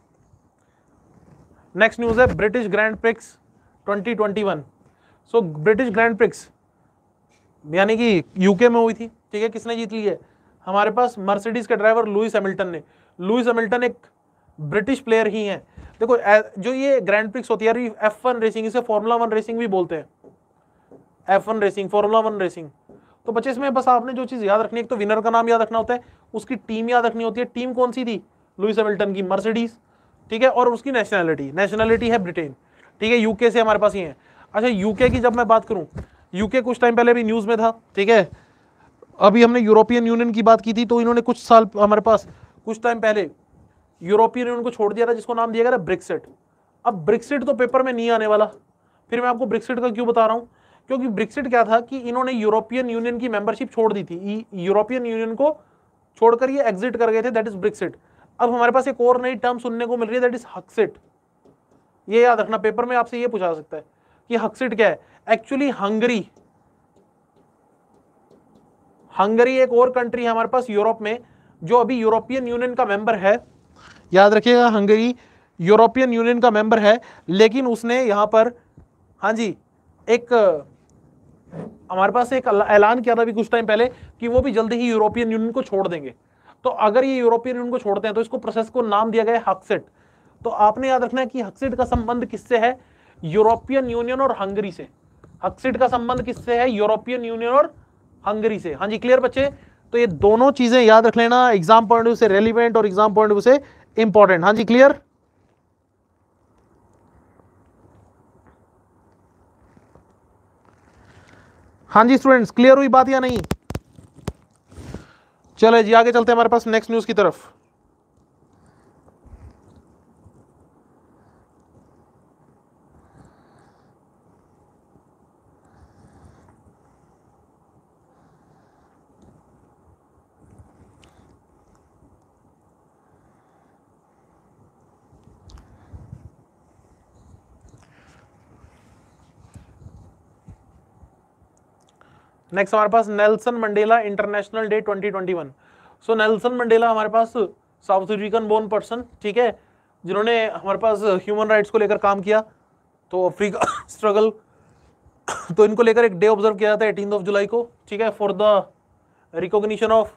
नेक्स्ट न्यूज़ है British grand prix 2021 so British grand prix यानी कि यूके में हुई थी, ठीक है? किसने जीत ली है? हमारे पास मर्सिडीज के ड्राइवर लुइस हैमिल्टन ने। लुइस हैमिल्टन एक ब्रिटिश प्लेयर ही हैं। देखो जो ये ग्रैंड प्रिक्स होती है एफ़ वन रेसिंग इसे फॉर्मूला वन रेसिंग भी बोलते हैं। F one racing formula one racing तो बच्चे, इसमें बस आपने जो चीज़ याद रखनी है, एक तो विनर का नाम याद रखना होता है, उसकी टीम याद रखनी होती है। टीम कौन सी थी? लुइस हैमिल्टन की मर्सिडीज ठीक है? और उसकी नेशनैलिटी नेशनैलिटी है ब्रिटेन ठीक है यूके से हमारे पास ये है। अच्छा यूके की जब मैं बात करूँ यूके कुछ टाइम पहले भी न्यूज़ में था, ठीक है? अभी हमने यूरोपियन यूनियन की बात की थी तो इन्होंने कुछ साल हमारे पास, कुछ टाइम पहले यूरोपियन यूनियन को छोड़ दिया था, जिसको नाम दिया गया था ब्रिक्सिट अब ब्रिक्सिट तो पेपर में नहीं आने वाला। फिर मैं आपको ब्रिक्सिट का क्यों बता रहा हूँ? क्योंकि ब्रिक्सिट क्या था कि इन्होंने यूरोपियन यूनियन की मेंबरशिप छोड़ दी थी। यूरोपियन यूनियन को छोड़कर ये एग्जिट कर गए थे दैट इज़ ब्रिक्सिट अब हमारे पास एक और नई टर्म सुनने को मिल रही है दैट इज़ हक्सेट ये याद रखना पेपर में आपसे ये पूछा जा सकता है कि हक्सिट क्या है? एक्चुअली हंगरी हंगरी एक और कंट्री है हमारे पास यूरोप में, जो अभी यूरोपियन यूनियन का मेंबर है। याद रखिएगा हंगरी यूरोपियन यूनियन का मेंबर है, लेकिन उसने यहाँ पर हाँ जी, एक, हमारे पास एक ऐलान किया था अभी कुछ टाइम पहले कि वो भी जल्दी ही यूरोपियन यूनियन को छोड़ देंगे। तो अगर ये यूरोपियन यूनियन को छोड़ते हैं तो इसको प्रोसेस को नाम दिया गया हक्सेट तो आपने याद रखना है कि हक्सिड का संबंध किससे है? यूरोपियन यूनियन और हंगरी से। हक्सिड का संबंध किससे है? यूरोपियन यूनियन और हंगरी से। हाँ जी क्लियर बच्चे? तो ये दोनों चीज़ें याद रख लेना एग्ज़ाम पॉइंट से रेलिवेंट और एग्ज़ाम पॉइंट से इंपॉर्टेंट हाँ जी क्लियर हाँ जी स्टूडेंट्स क्लियर हुई बात या नहीं? चले जी, आगे चलते हैं हमारे पास नेक्स्ट न्यूज़ की तरफ़। नेक्स्ट हमारे पास Nelson Mandela international day 2021 so Nelson Mandela हमारे पास साउथ अफ्रीकन बोर्न पर्सन ठीक है, जिन्होंने हमारे पास ह्यूमन राइट्स को लेकर काम किया तो अफ्रीका स्ट्रगल *coughs* *coughs* तो इनको लेकर एक डे ऑब्ज़र्व किया जाता है एटीन ऑफ़ जुलाई को, ठीक है for the recognition of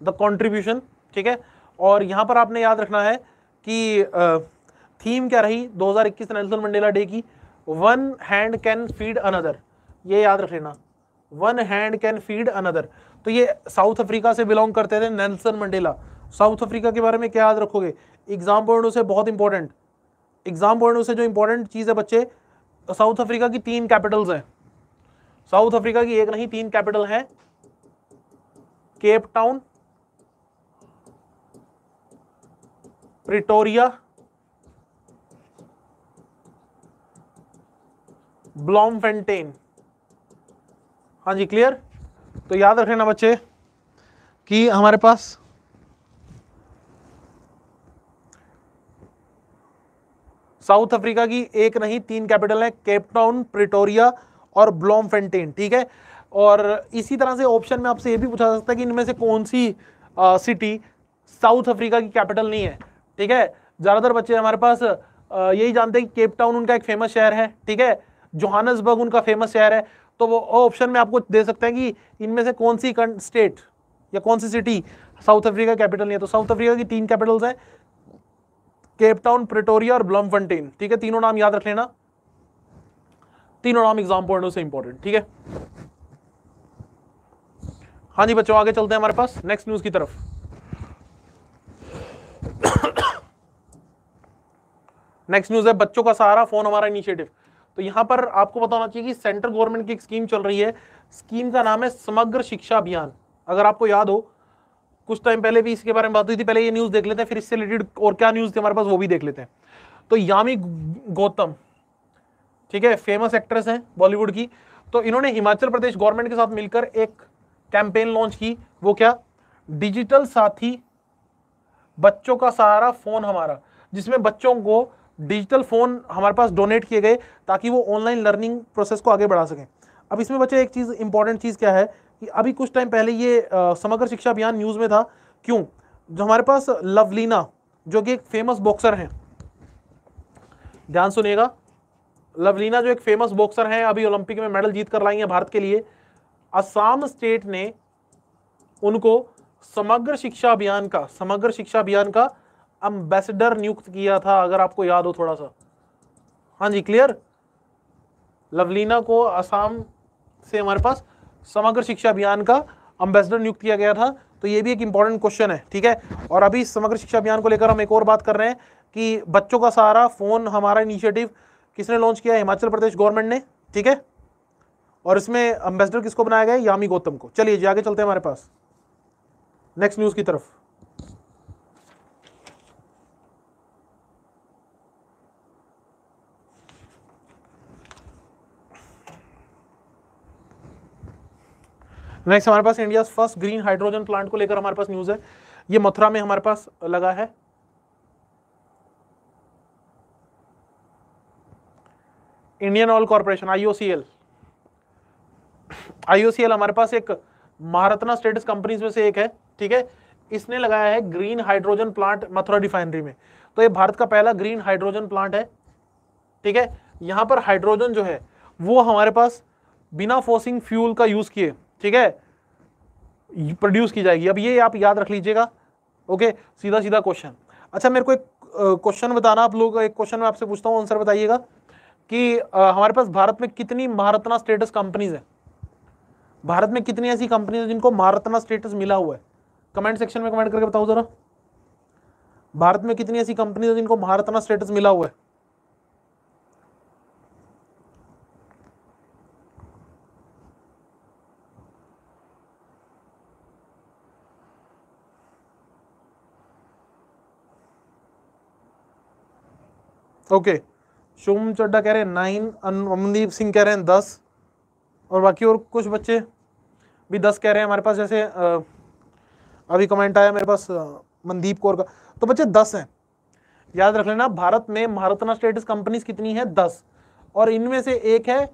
the contribution ठीक है, और यहाँ पर आपने याद रखना है कि थीम क्या रही 2021 नेल्सन मंडेला डे की one hand can feed another ये याद रख लेना। One hand can feed another तो ये साउथ अफ्रीका से बिलोंग करते थे नेल्सन मंडेला साउथ अफ्रीका के बारे में क्या याद रखोगे? एग्ज़ाम पॉइंट से बहुत इंपॉर्टेंट एग्ज़ाम पॉइंट से जो इंपॉर्टेंट चीज़ है बच्चे साउथ अफ्रीका की तीन कैपिटल्स हैं. साउथ अफ्रीका की एक नहीं, तीन कैपिटल है. केप टाउन प्रिटोरिया ब्लॉमफेंटेन हाँ जी क्लियर तो याद रखना बच्चे कि हमारे पास साउथ अफ्रीका की एक नहीं तीन कैपिटल है केपटाउन प्रिटोरिया और ब्लॉम फेंटेन ठीक है? और इसी तरह से ऑप्शन में आपसे ये भी पूछा सकता है कि इनमें से कौन सी आ, सिटी साउथ अफ्रीका की कैपिटल नहीं है ठीक है? ज़्यादातर बच्चे हमारे पास यही जानते हैं कि केप टाउन उनका एक फ़ेमस शहर है ठीक है? जोहानसबर्ग उनका फ़ेमस शहर है तो वो ऑप्शन में आपको दे सकते हैं कि इनमें से कौन सी स्टेट या कौन सी सिटी साउथ अफ्रीका कैपिटल नहीं है। तो साउथ अफ्रीका की तीन कैपिटल्स हैं केपटाउन प्रिटोरिया और ब्लमफंटेन ठीक है, तीनों नाम याद रख लेना। तीनों नाम एग्ज़ाम पॉइंट से इंपॉर्टेंट ठीक है? हाँ जी बच्चों, आगे चलते हैं हमारे पास नेक्स्ट न्यूज़ की तरफ़। *coughs* नेक्स्ट न्यूज़ है, बच्चों का सहारा फ़ोन हमारा इनिशिएटिव तो यहाँ पर आपको पता होना चाहिए कि सेंट्रल गवर्नमेंट की एक स्कीम चल रही है। स्कीम का नाम है समग्र शिक्षा अभियान। अगर आपको याद हो, कुछ टाइम पहले भी इसके बारे में बात हुई थी, पहले ये न्यूज़ देख लेते हैं, फिर इससे रिलेटेड और क्या न्यूज़ थी हमारे पास वो भी देख लेते हैं। तो यामी गौतम, ठीक है फ़ेमस एक्ट्रेस हैं बॉलीवुड की। तो इन्होंने हिमाचल प्रदेश गवर्नमेंट के साथ मिलकर एक कैंपेन लॉन्च की। वो क्या? डिजिटल साथी, बच्चों का सहारा फ़ोन हमारा, जिसमें बच्चों को डिजिटल फ़ोन हमारे पास डोनेट किए गए ताकि वो ऑनलाइन लर्निंग प्रोसेस को आगे बढ़ा सकें। अब इसमें बच्चे एक चीज़ इंपॉर्टेंट चीज़ क्या है कि अभी कुछ टाइम पहले ये समग्र शिक्षा अभियान न्यूज़ में था। क्यों? जो हमारे पास लवलीना, जो कि एक फ़ेमस बॉक्सर हैं। ध्यान सुनिएगा, लवलीना जो एक फ़ेमस बॉक्सर हैं, अभी ओलंपिक में मेडल जीत कर लाई हैं भारत के लिए। असम स्टेट ने उनको समग्र शिक्षा अभियान का, समग्र शिक्षा अभियान का अम्बेसडर नियुक्त किया था, अगर आपको याद हो थोड़ा सा। हाँ जी क्लियर लवलीना को असम से हमारे पास समग्र शिक्षा अभियान का अम्बेसडर नियुक्त किया गया था तो ये भी एक इंपॉर्टेंट क्वेश्चन है, ठीक है? और अभी समग्र शिक्षा अभियान को लेकर हम एक और बात कर रहे हैं कि बच्चों का सहारा फ़ोन हमारा इनिशिएटिव किसने लॉन्च किया है? हिमाचल प्रदेश गवर्नमेंट ने, ठीक है? और इसमें अम्बेसडर किसको बनाया गया यामी गौतम को। चलिए जी, आगे चलते हैं हमारे पास। नेक्स्ट न्यूज़ की तरफ़। नेक्स्ट हमारे पास India first green hydrogen plant को लेकर हमारे पास न्यूज़ है। ये मथुरा में हमारे पास लगा है। Indian oil corporation IOCL IOCL हमारे पास एक महारत्ना स्टेटस कंपनीज़ में से एक है, ठीक है? इसने लगाया है green hydrogen plant Mathura refinery में। तो ये भारत का पहला ग्रीन हाइड्रोजन प्लांट है, ठीक है? यहाँ पर हाइड्रोजन जो है, वो हमारे पास बिना फोसिंग फ्यूल का यूज़ किए ठीक है? प्रोड्यूस की जाएगी। अब ये आप याद रख लीजिएगा। ओके सीधा सीधा क्वेश्चन अच्छा मेरे को एक क्वेश्चन बताना आप लोग एक क्वेश्चन मैं आपसे पूछता हूँ आंसर बताइएगा कि आ, हमारे पास भारत में कितनी महारत्ना स्टेटस कंपनीज़ है? भारत में कितनी ऐसी कंपनीज़ है जिनको महारत्ना स्टेटस मिला हुआ है? कमेंट सेक्शन में कमेंट करके बताओ जरा। भारत में कितनी ऐसी कंपनीज़ है जिनको महारत्ना स्टेटस मिला हुआ है? ओके शुभम चड्डा कह रहे हैं नाइन अमनदीप सिंह कह रहे हैं, दस। और बाकी और कुछ बच्चे भी दस कह रहे हैं हमारे पास, जैसे अभी कमेंट आया मेरे पास मनदीप कौर का। तो बच्चे दस हैं। याद रख लेना, भारत में महारत्ना स्टेटस कंपनीज़ कितनी है? दस। और इनमें से एक है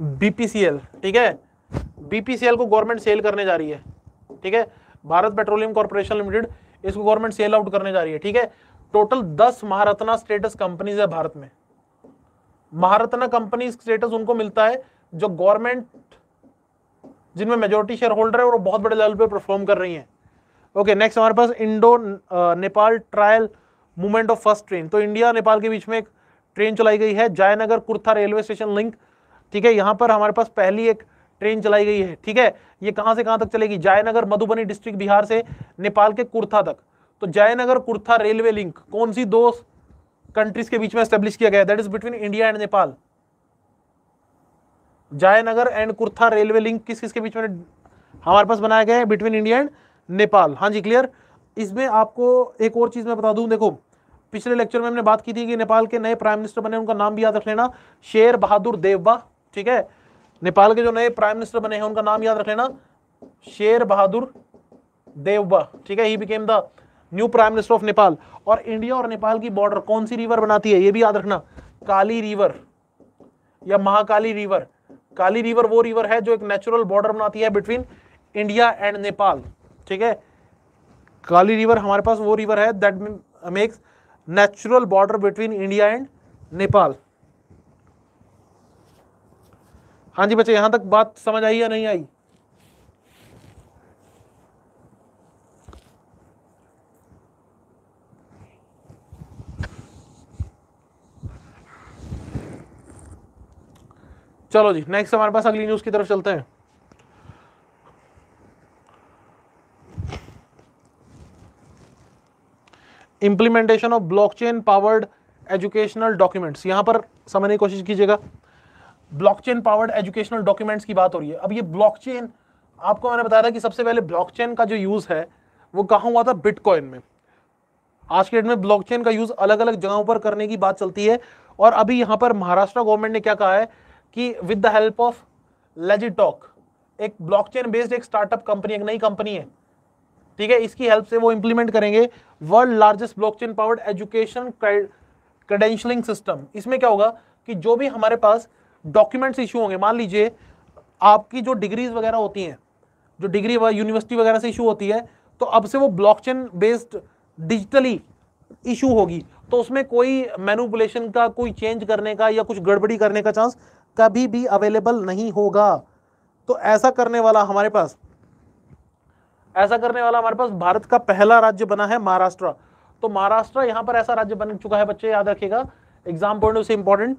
बीपीसीएल ठीक है? बीपीसीएल को गवर्नमेंट सेल करने जा रही है, ठीक है? भारत पेट्रोलियम कॉर्पोरेशन लिमिटेड इसको गवर्नमेंट सेल आउट करने जा रही है, ठीक है? टोटल दस महारत्ना स्टेटस कंपनीज़ है भारत में। महारत्ना कंपनी स्टेटस उनको मिलता है जो गवर्नमेंट जिनमें मेजोरिटी शेयर होल्डर है और बहुत बड़े लेवल पे परफॉर्म कर रही हैं। ओके नेक्स्ट हमारे पास Indo Nepal trial movement of first train तो इंडिया नेपाल के बीच में एक ट्रेन चलाई गई है Jaynagar Kurtha railway station link ठीक है, यहाँ पर हमारे पास पहली एक ट्रेन चलाई गई है। ठीक है, ये कहाँ से कहाँ तक चलेगी? जयनगर मधुबनी डिस्ट्रिक्ट बिहार से नेपाल के कुर्था तक। तो जयनगर, कुर्था, रेलवे लिंक, कौन सी दो कंट्रीज़ के बीच में स्टेब्लिश किया गया? That is between India and Nepal Jaynagar and Kurtha, railway link किस किस के बीच में हमारे पास बनाया गया है? बिटवीन इंडिया एंड नेपाल हाँ जी क्लियर इसमें आपको एक और चीज़ मैं बता दूँ, देखो, पिछले लेक्चर में हमने बात की थी कि नेपाल के नए प्राइम मिनिस्टर बने, उनका नाम भी याद रख लेना। शेर बहादुर देवबा ठीक है? नेपाल के जो नए प्राइम मिनिस्टर बने हैं, उनका नाम याद रख लेना। शेर बहादुर देवबा ठीक है? He became the new prime minister of Nepal और इंडिया और नेपाल की बॉर्डर कौन सी रिवर बनाती है? ये भी याद रखना। काली रिवर या महाकाली रिवर। काली रिवर वो रिवर है जो एक नेचुरल बॉर्डर बनाती है बिटवीन इंडिया एंड नेपाल ठीक है? काली रिवर हमारे पास वो रिवर है that makes natural border between India and Nepal हाँ जी बच्चे, यहाँ तक बात समझ आई या नहीं आई? चलो जी नेक्स्ट हमारे पास अगली न्यूज़ की तरफ़ चलते हैं। Implementation of blockchain powered educational documents यहाँ पर समझने की कोशिश कीजिएगा। ब्लॉकचेन पावर्ड एजुकेशनल डॉक्यूमेंट्स की बात हो रही है। अब ये ब्लॉकचेन आपको मैंने बताया था कि सबसे पहले ब्लॉकचेन का जो यूज़ है, वो कहा हुआ था? बिटकॉइन में। आज के डेट में ब्लॉकचेन का यूज़ अलग अलग जगहों पर करने की बात चलती है। और अभी यहाँ पर महाराष्ट्र गवर्नमेंट ने क्या कहा है? कि with the help of LegitDoc एक ब्लॉकचेन बेस्ड एक स्टार्टअप कंपनी एक नई कंपनी है। ठीक है? इसकी हेल्प से वो इंप्लीमेंट करेंगे। World largest blockchain powered education credentialing system इसमें क्या होगा कि जो भी हमारे पास डॉक्यूमेंट्स इशू होंगे, मान लीजिए, आपकी जो डिग्रीज वगैरह होती हैं, जो डिग्री यूनिवर्सिटी वगैरह से इशू होती है तो अब से वो ब्लॉकचेन बेस्ड डिजिटली इशू होगी। तो उसमें कोई मैनुपुलेशन का, कोई चेंज करने का या कुछ गड़बड़ी करने का चांस कभी भी अवेलेबल नहीं होगा। तो ऐसा करने वाला हमारे पास, ऐसा करने वाला हमारे पास भारत का पहला राज्य बना है महाराष्ट्र। तो महाराष्ट्र यहाँ पर ऐसा राज्य बन चुका है, बच्चे याद रखिएगा। एग्ज़ाम पॉइंट से इंपॉर्टेंट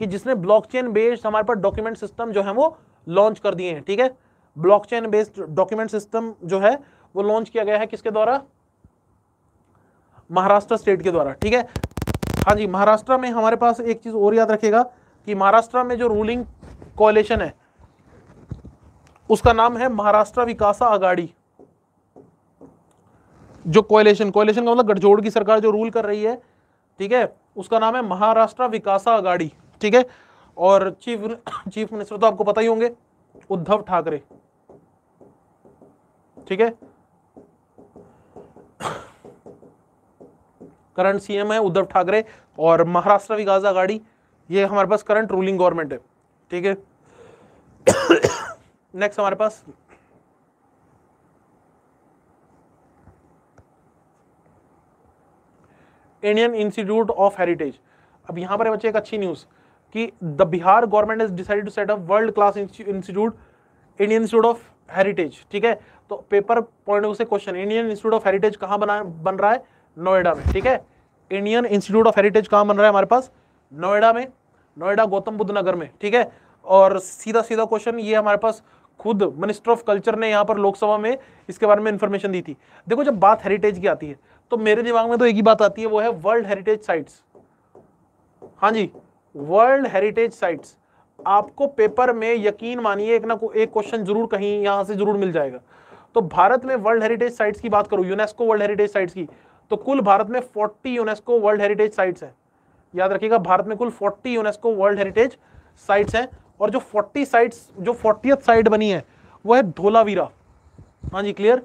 कि जिसने ब्लॉकचेन बेस्ड हमारे पास डॉक्यूमेंट सिस्टम जो है वो लॉन्च कर दिए हैं, ठीक है? ब्लॉकचेन बेस्ड डॉक्यूमेंट सिस्टम जो है वो लॉन्च किया गया है किसके द्वारा? महाराष्ट्र स्टेट के द्वारा, ठीक है? हाँ जी, महाराष्ट्र में हमारे पास एक चीज़ और याद रखेगा कि महाराष्ट्र में जो रूलिंग कोलेशन है, उसका नाम है महाराष्ट्र विकास आगाड़ी जो कोयलेशन कोयलेशन का मतलब गठजोड़ की सरकार जो रूल कर रही है, ठीक है? उसका नाम है महाराष्ट्र विकास आगाड़ी ठीक है? और चीफ चीफ मिनिस्टर तो आपको पता ही होंगे, उद्धव ठाकरे, ठीक है? करंट सीएम है उद्धव ठाकरे और महाराष्ट्र विकास आघाड़ी। ये हमारे पास करंट रूलिंग गवर्नमेंट है, ठीक है? *coughs* नेक्स्ट हमारे पास इंडियन इंस्टीट्यूट ऑफ़ हेरिटेज अब यहाँ पर बच्चे एक अच्छी न्यूज़ कि the Bihar government is decided to set up world class institute Indian institute of heritage ठीक है? तो पेपर पॉइंट से question Indian institute of heritage कहाँ बना, बन रहा है? नोएडा में, ठीक है? इंडियन इंस्टीट्यूट ऑफ़ हेरिटेज कहाँ बन रहा है हमारे पास? नोएडा में, नोएडा गौतम बुद्ध नगर में, ठीक है? और सीधा सीधा क्वेश्चन ये हमारे पास खुद मिनिस्टर ऑफ़ कल्चर ने यहाँ पर लोकसभा में इसके बारे में इंफॉर्मेशन दी थी। देखो, जब बात हेरिटेज की आती है तो मेरे दिमाग में तो एक ही बात आती है, वो है वर्ल्ड हेरिटेज साइट्स हाँ जी वर्ल्ड हेरिटेज साइट्स आपको पेपर में यकीन मानिए, एक ना एक क्वेश्चन ज़रूर कहीं, यहाँ से ज़रूर मिल जाएगा। तो भारत में वर्ल्ड हेरिटेज साइट्स की बात करूँ यूनेस्को वर्ल्ड हेरिटेज साइट्स की तो कुल भारत में 40 यूनेस्को वर्ल्ड हेरिटेज साइट्स हैं। याद रखिएगा, भारत में कुल 40 यूनेस्को वर्ल्ड हेरिटेज साइट्स हैं और जो 40 साइट्स, जो फोर्टियथ साइट बनी है, वो है धोलावीरा। हाँ जी क्लियर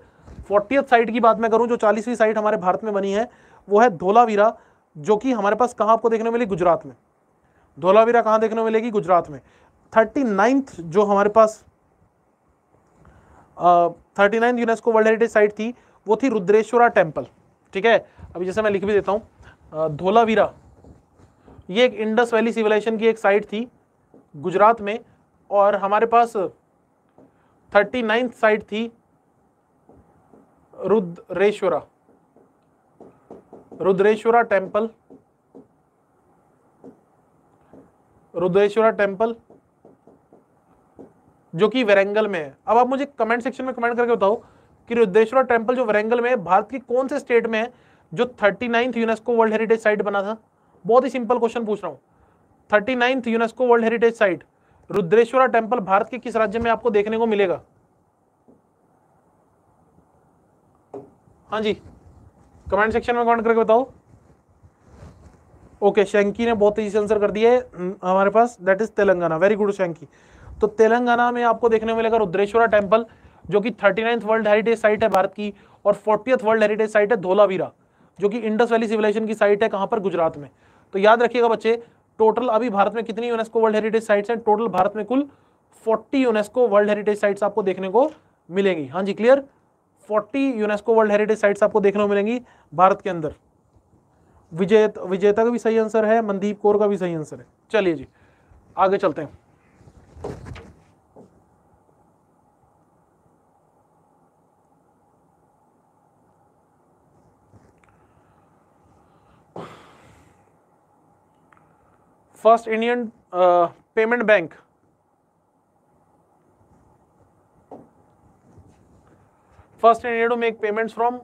फोर्टियथ साइट की बात मैं करूँ, जो चालीसवीं साइट हमारे भारत में बनी है, वो है धोलावीरा, जो कि हमारे पास कहाँ आपको देखने मिली? गुजरात में। धोलावीरा कहाँ देखने मिलेगी? गुजरात में। थर्टी नाइन्थ जो हमारे पास thirty ninth UNESCO world heritage site थी, वो थी रुद्रेश्वरा टेंपल ठीक है? अभी जैसे मैं लिख भी देता हूँ धोलावीरा। ये एक इंडस वैली सिविलाइजेशन की एक साइट थी गुजरात में, और हमारे पास थर्टी नाइन्थ साइट थी रुद्रेश्वरा रुद्रेश्वरा टेंपल रुद्रेश्वरा टेंपल जो कि वेरेंगल में है। अब आप मुझे कमेंट सेक्शन में कमेंट करके बताओ कि रुद्रेश्वरा टेंपल जो वेरेंगल में है, भारत की कौन से स्टेट में है जो thirty ninth UNESCO world heritage site बना था? बहुत ही सिंपल क्वेश्चन पूछ रहा हूँ। Thirty ninth UNESCO world heritage site Rudreshwara temple Bharat के किस राज्य में आपको देखने को मिलेगा? हाँ जी कमेंट सेक्शन में कमेंट करके बताओ। ओके शंकी ने बहुत तेज़ी से आंसर कर दिया है हमारे पास that is Telangana very good Shanky तो तेलंगाना में आपको देखने मिलेगा रुद्रेश्वरा टेंपल जो कि thirty ninth world heritage site है भारत की, और फोर्टियथ वर्ल्ड हेरिटेज साइट है धोलावीरा, जो कि इंडस वैली सिविलाइजेशन की साइट है कहाँ पर? गुजरात में। तो याद रखिएगा बच्चे टोटल अभी भारत में कितनी यूनेस्को वर्ल्ड हेरिटेज साइट्स हैं? टोटल भारत में कुल 40 यूनेस्को वर्ल्ड हेरिटेज साइट्स आपको देखने को मिलेंगी। हाँ जी clear forty UNESCO world heritage sites आपको देखने को मिलेंगी भारत के अंदर। विजेत, विजेता का भी सही आंसर है, मनदीप कौर का भी सही आंसर है। चलिए जी, आगे चलते हैं। First Indian payment bank. First India to make payments from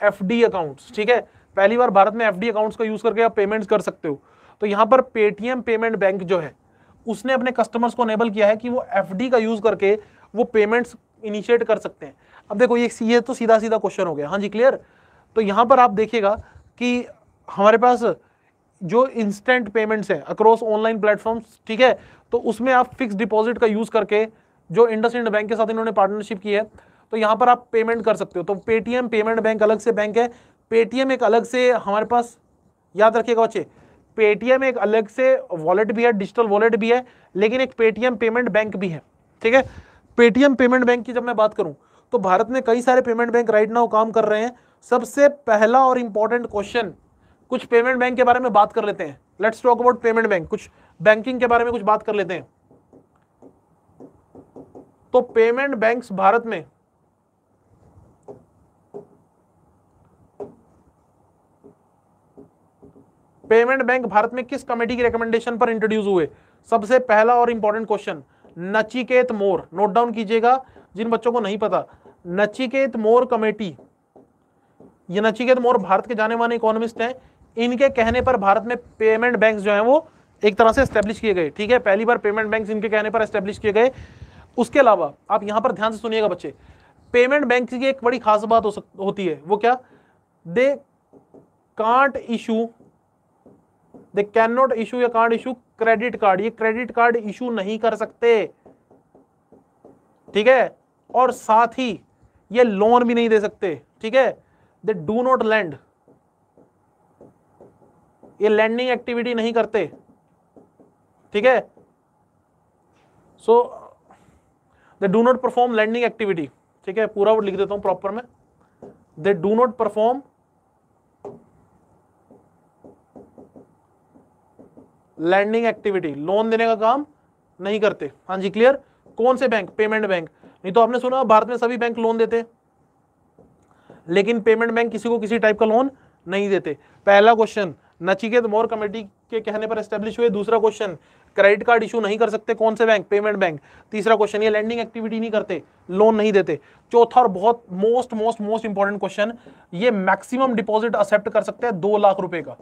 FD accounts ठीक है? पहली बार भारत में एफडी अकाउंट्स का यूज़ करके आप पेमेंट्स कर सकते हो। तो यहाँ पर पेटीएम पेमेंट बैंक जो है, उसने अपने कस्टमर्स को अनेबल किया है कि वो एफडी का यूज़ करके वो पेमेंट्स इनिशिएट कर सकते हैं। अब देखो, ये ये तो सीधा सीधा क्वेश्चन हो गया। हाँ जी क्लियर तो यहाँ पर आप देखिएगा कि हमारे पास जो इंस्टेंट पेमेंट्स है अक्रॉस ऑनलाइन प्लेटफॉर्म्स ठीक है? तो उसमें आप फिक्स डिपॉजिट का यूज़ करके जो इंडस बैंक के साथ इन्होंने पार्टनरशिप की है तो यहाँ पर आप पेमेंट कर सकते हो। तो पेटीएम पेमेंट बैंक अलग से बैंक है। पेटीएम एक अलग से हमारे पास याद रखिएगा बच्चे पेटीएम एक अलग से वॉलेट भी है डिजिटल वॉलेट भी है, लेकिन एक पेटीएम पेमेंट बैंक भी है, ठीक है? पेटीएम पेमेंट बैंक की जब मैं बात करूँ तो भारत में कई सारे पेमेंट बैंक राइट नाउ काम कर रहे हैं। सबसे पहला और इंपॉर्टेंट क्वेश्चन कुछ पेमेंट बैंक के बारे में बात कर लेते हैं। Let's talk about payment bank कुछ बैंकिंग के बारे में कुछ बात कर लेते हैं। तो पेमेंट बैंक्स भारत में पेमेंट बैंक भारत में किस कमेटी की रिकमेंडेशन पर इंट्रोड्यूस हुए? सबसे पहला और important question Nachiket Mor. Note down कीजिएगा, जिन बच्चों को नहीं पता, नचिकेत मोर कमेटी ये नचिकेत मोर भारत के जाने माने इकोनॉमिस्ट हैं। इनके कहने पर भारत में पेमेंट बैंक जो है वो एक तरह से स्टेब्लिश किए गए ठीक है? पहली बार पेमेंट बैंक इनके कहने पर स्टेब्लिश किए गए। उसके अलावा आप यहाँ पर ध्यान से सुनिएगा बच्चे पेमेंट बैंक की एक बड़ी खास बात हो सक, होती है वो क्या? They can't issue they can not issue या कांट इशू क्रेडिट कार्ड ये क्रेडिट कार्ड इशू नहीं कर सकते। ठीक है? और साथ ही ये लोन भी नहीं दे सकते ठीक है? दे डू नॉट लैंड ये लैंडिंग एक्टिविटी नहीं करते। ठीक है? So they do not perform landing activity ठीक है? पूरा वर्ड लिख देता हूँ प्रॉपर में। They do not perform landing activity loan देने का काम नहीं करते। हाँ जी क्लियर कौन से बैंक पेमेंट बैंक नहीं तो आपने सुना भारत में सभी बैंक लोन देते। लेकिन पेमेंट बैंक किसी को किसी टाइप का लोन नहीं देते। पहला क्वेश्चन नचिकेत मोर कमेटी के कहने पर एस्टेब्लिश हुए। दूसरा क्वेश्चन क्रेडिट कार्ड इशू नहीं कर सकते कौन से बैंक पेमेंट बैंक तीसरा क्वेश्चन ये लैंडिंग एक्टिविटी नहीं करते लोन नहीं देते। चौथा और बहुत most most most important question ये मैक्सिमम डिपॉजिट एक्सेप्ट कर सकते हैं दो लाख रुपए का।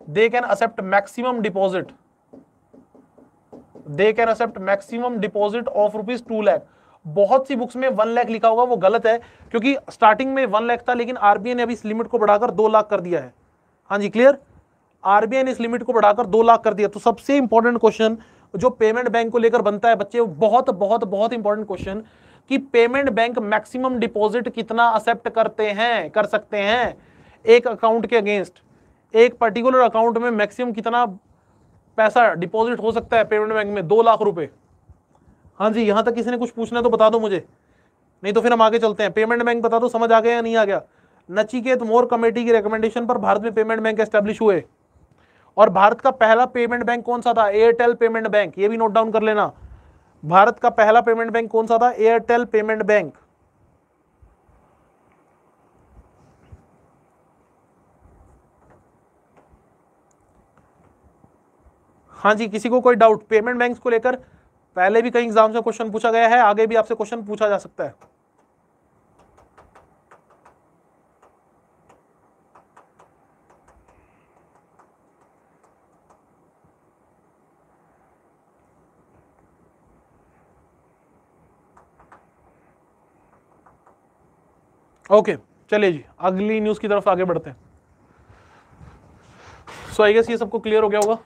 They can accept maximum deposit they can accept maximum deposit of rupees two lakh बहुत सी बुक्स में वन लैख लिखा होगा, वो गलत है, क्योंकि स्टार्टिंग में वन लैख था, लेकिन आरबीआई ने अभी इस लिमिट को बढ़ाकर दो लाख कर दिया है। हाँ जी क्लियर आरबीआई ने इस लिमिट को बढ़ाकर दो लाख कर दिया। तो सबसे इंपॉर्टेंट क्वेश्चन जो पेमेंट बैंक को लेकर बनता है बच्चे बहुत बहुत बहुत इंपॉर्टेंट क्वेश्चन कि पेमेंट बैंक मैक्सिमम डिपॉजिट कितना एक्सेप्ट करते हैं, कर सकते हैं? एक अकाउंट के अगेंस्ट एक पर्टिकुलर अकाउंट में मैक्सिमम कितना पैसा डिपॉजिट हो सकता है पेमेंट बैंक में? दो लाख रुपए। हाँ जी, यहाँ तक किसी ने कुछ पूछना है तो बता दो मुझे। नहीं तो फिर हम आगे चलते हैं। पेमेंट बैंक बता दो, समझ आ गया या नहीं आ गया? नचिकेत मोर कमेटी की रिकमेंडेशन पर भारत में पेमेंट बैंक एस्टेब्लिश हुए। और भारत का पहला पेमेंट बैंक कौन सा था? एयरटेल पेमेंट बैंक ये भी नोट डाउन कर लेना। भारत का पहला पेमेंट बैंक कौन सा था? एयरटेल पेमेंट बैंक हाँ जी, किसी को कोई डाउट पेमेंट बैंक्स को लेकर पहले भी कई एग्ज़ाम्स में क्वेश्चन पूछा गया है, आगे भी आपसे क्वेश्चन पूछा जा सकता है। ओके चलिए जी, अगली न्यूज़ की तरफ़ आगे बढ़ते हैं। सो आई गेस ये सबको क्लियर हो गया होगा?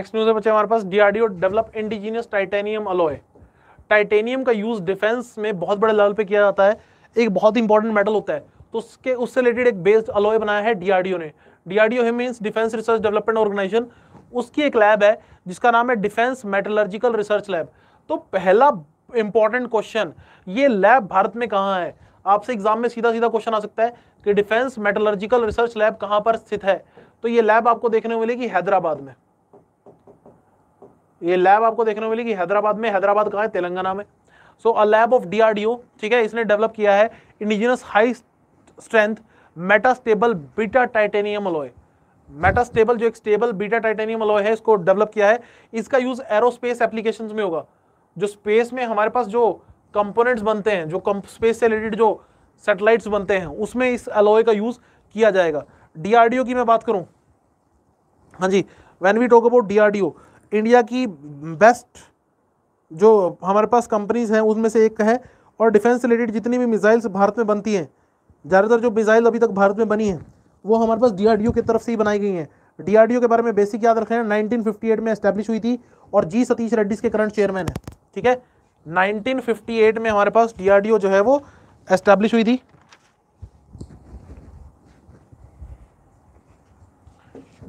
नेक्स्ट न्यूज़ है बच्चे, हमारे पास DRDO develop indigenous titanium alloy titanium का यूज़ डिफेंस में बहुत बड़े लेवल पे किया जाता है। एक बहुत इंपॉर्टेंट मेटल होता है। तो उसके, उससे रिलेटेड एक बेस्ड अलॉय बनाया है डीआरडीओ ने। DRDO means defence research development organisation उसकी एक लैब है, जिसका नाम है डिफेंस मेटलर्जिकल रिसर्च लैब तो पहला इंपॉर्टेंट क्वेश्चन ये लैब भारत में कहाँ है? आपसे एग्ज़ाम में सीधा सीधा क्वेश्चन आ सकता है कि डिफेंस मेटलर्जिकल रिसर्च लैब कहाँ पर स्थित है? तो ये लैब आपको देखने को मिलेगी हैदराबाद में। ये लैब आपको देखने को मिलेगी। हैदराबाद में, हैदराबाद कहाँ है? तेलंगाना में। So a lab of DRDO ठीक है, इसने डेवलप किया है indigenous high strength metastable beta titanium alloy metastable जो एक स्टेबल बीटा टाइटेनियम अलॉय है, इसको डेवलप किया है। इसका यूज़ एरोस्पेस एप्लीकेशन में होगा। जो स्पेस में हमारे पास जो कंपोनेंट्स बनते हैं, जो स्पेस से रिलेटेड जो सैटेलाइट्स बनते हैं, उसमें इस अलॉय का यूज़ किया जाएगा। डीआरडीओ की मैं बात करूँ? हाँ जी when we talk about DRDO India की बेस्ट जो हमारे पास कंपनीज़ हैं, उनमें से एक है। और डिफेंस रिलेटेड जितनी भी मिसाइल्स भारत में बनती हैं, ज़्यादातर जो मिसाइल अभी तक भारत में बनी हैं, वो हमारे पास डीआरडीओ की तरफ़ से ही बनाई गई हैं। डीआरडीओ के बारे में बेसिक याद रखें 1958 में एस्टेब्लिश हुई थी और जी सतीश रेड्डी के करंट चेयरमैन है, ठीक है? 1958 में हमारे पास डीआरडीओ जो है वो एस्टेब्लिश हुई थी।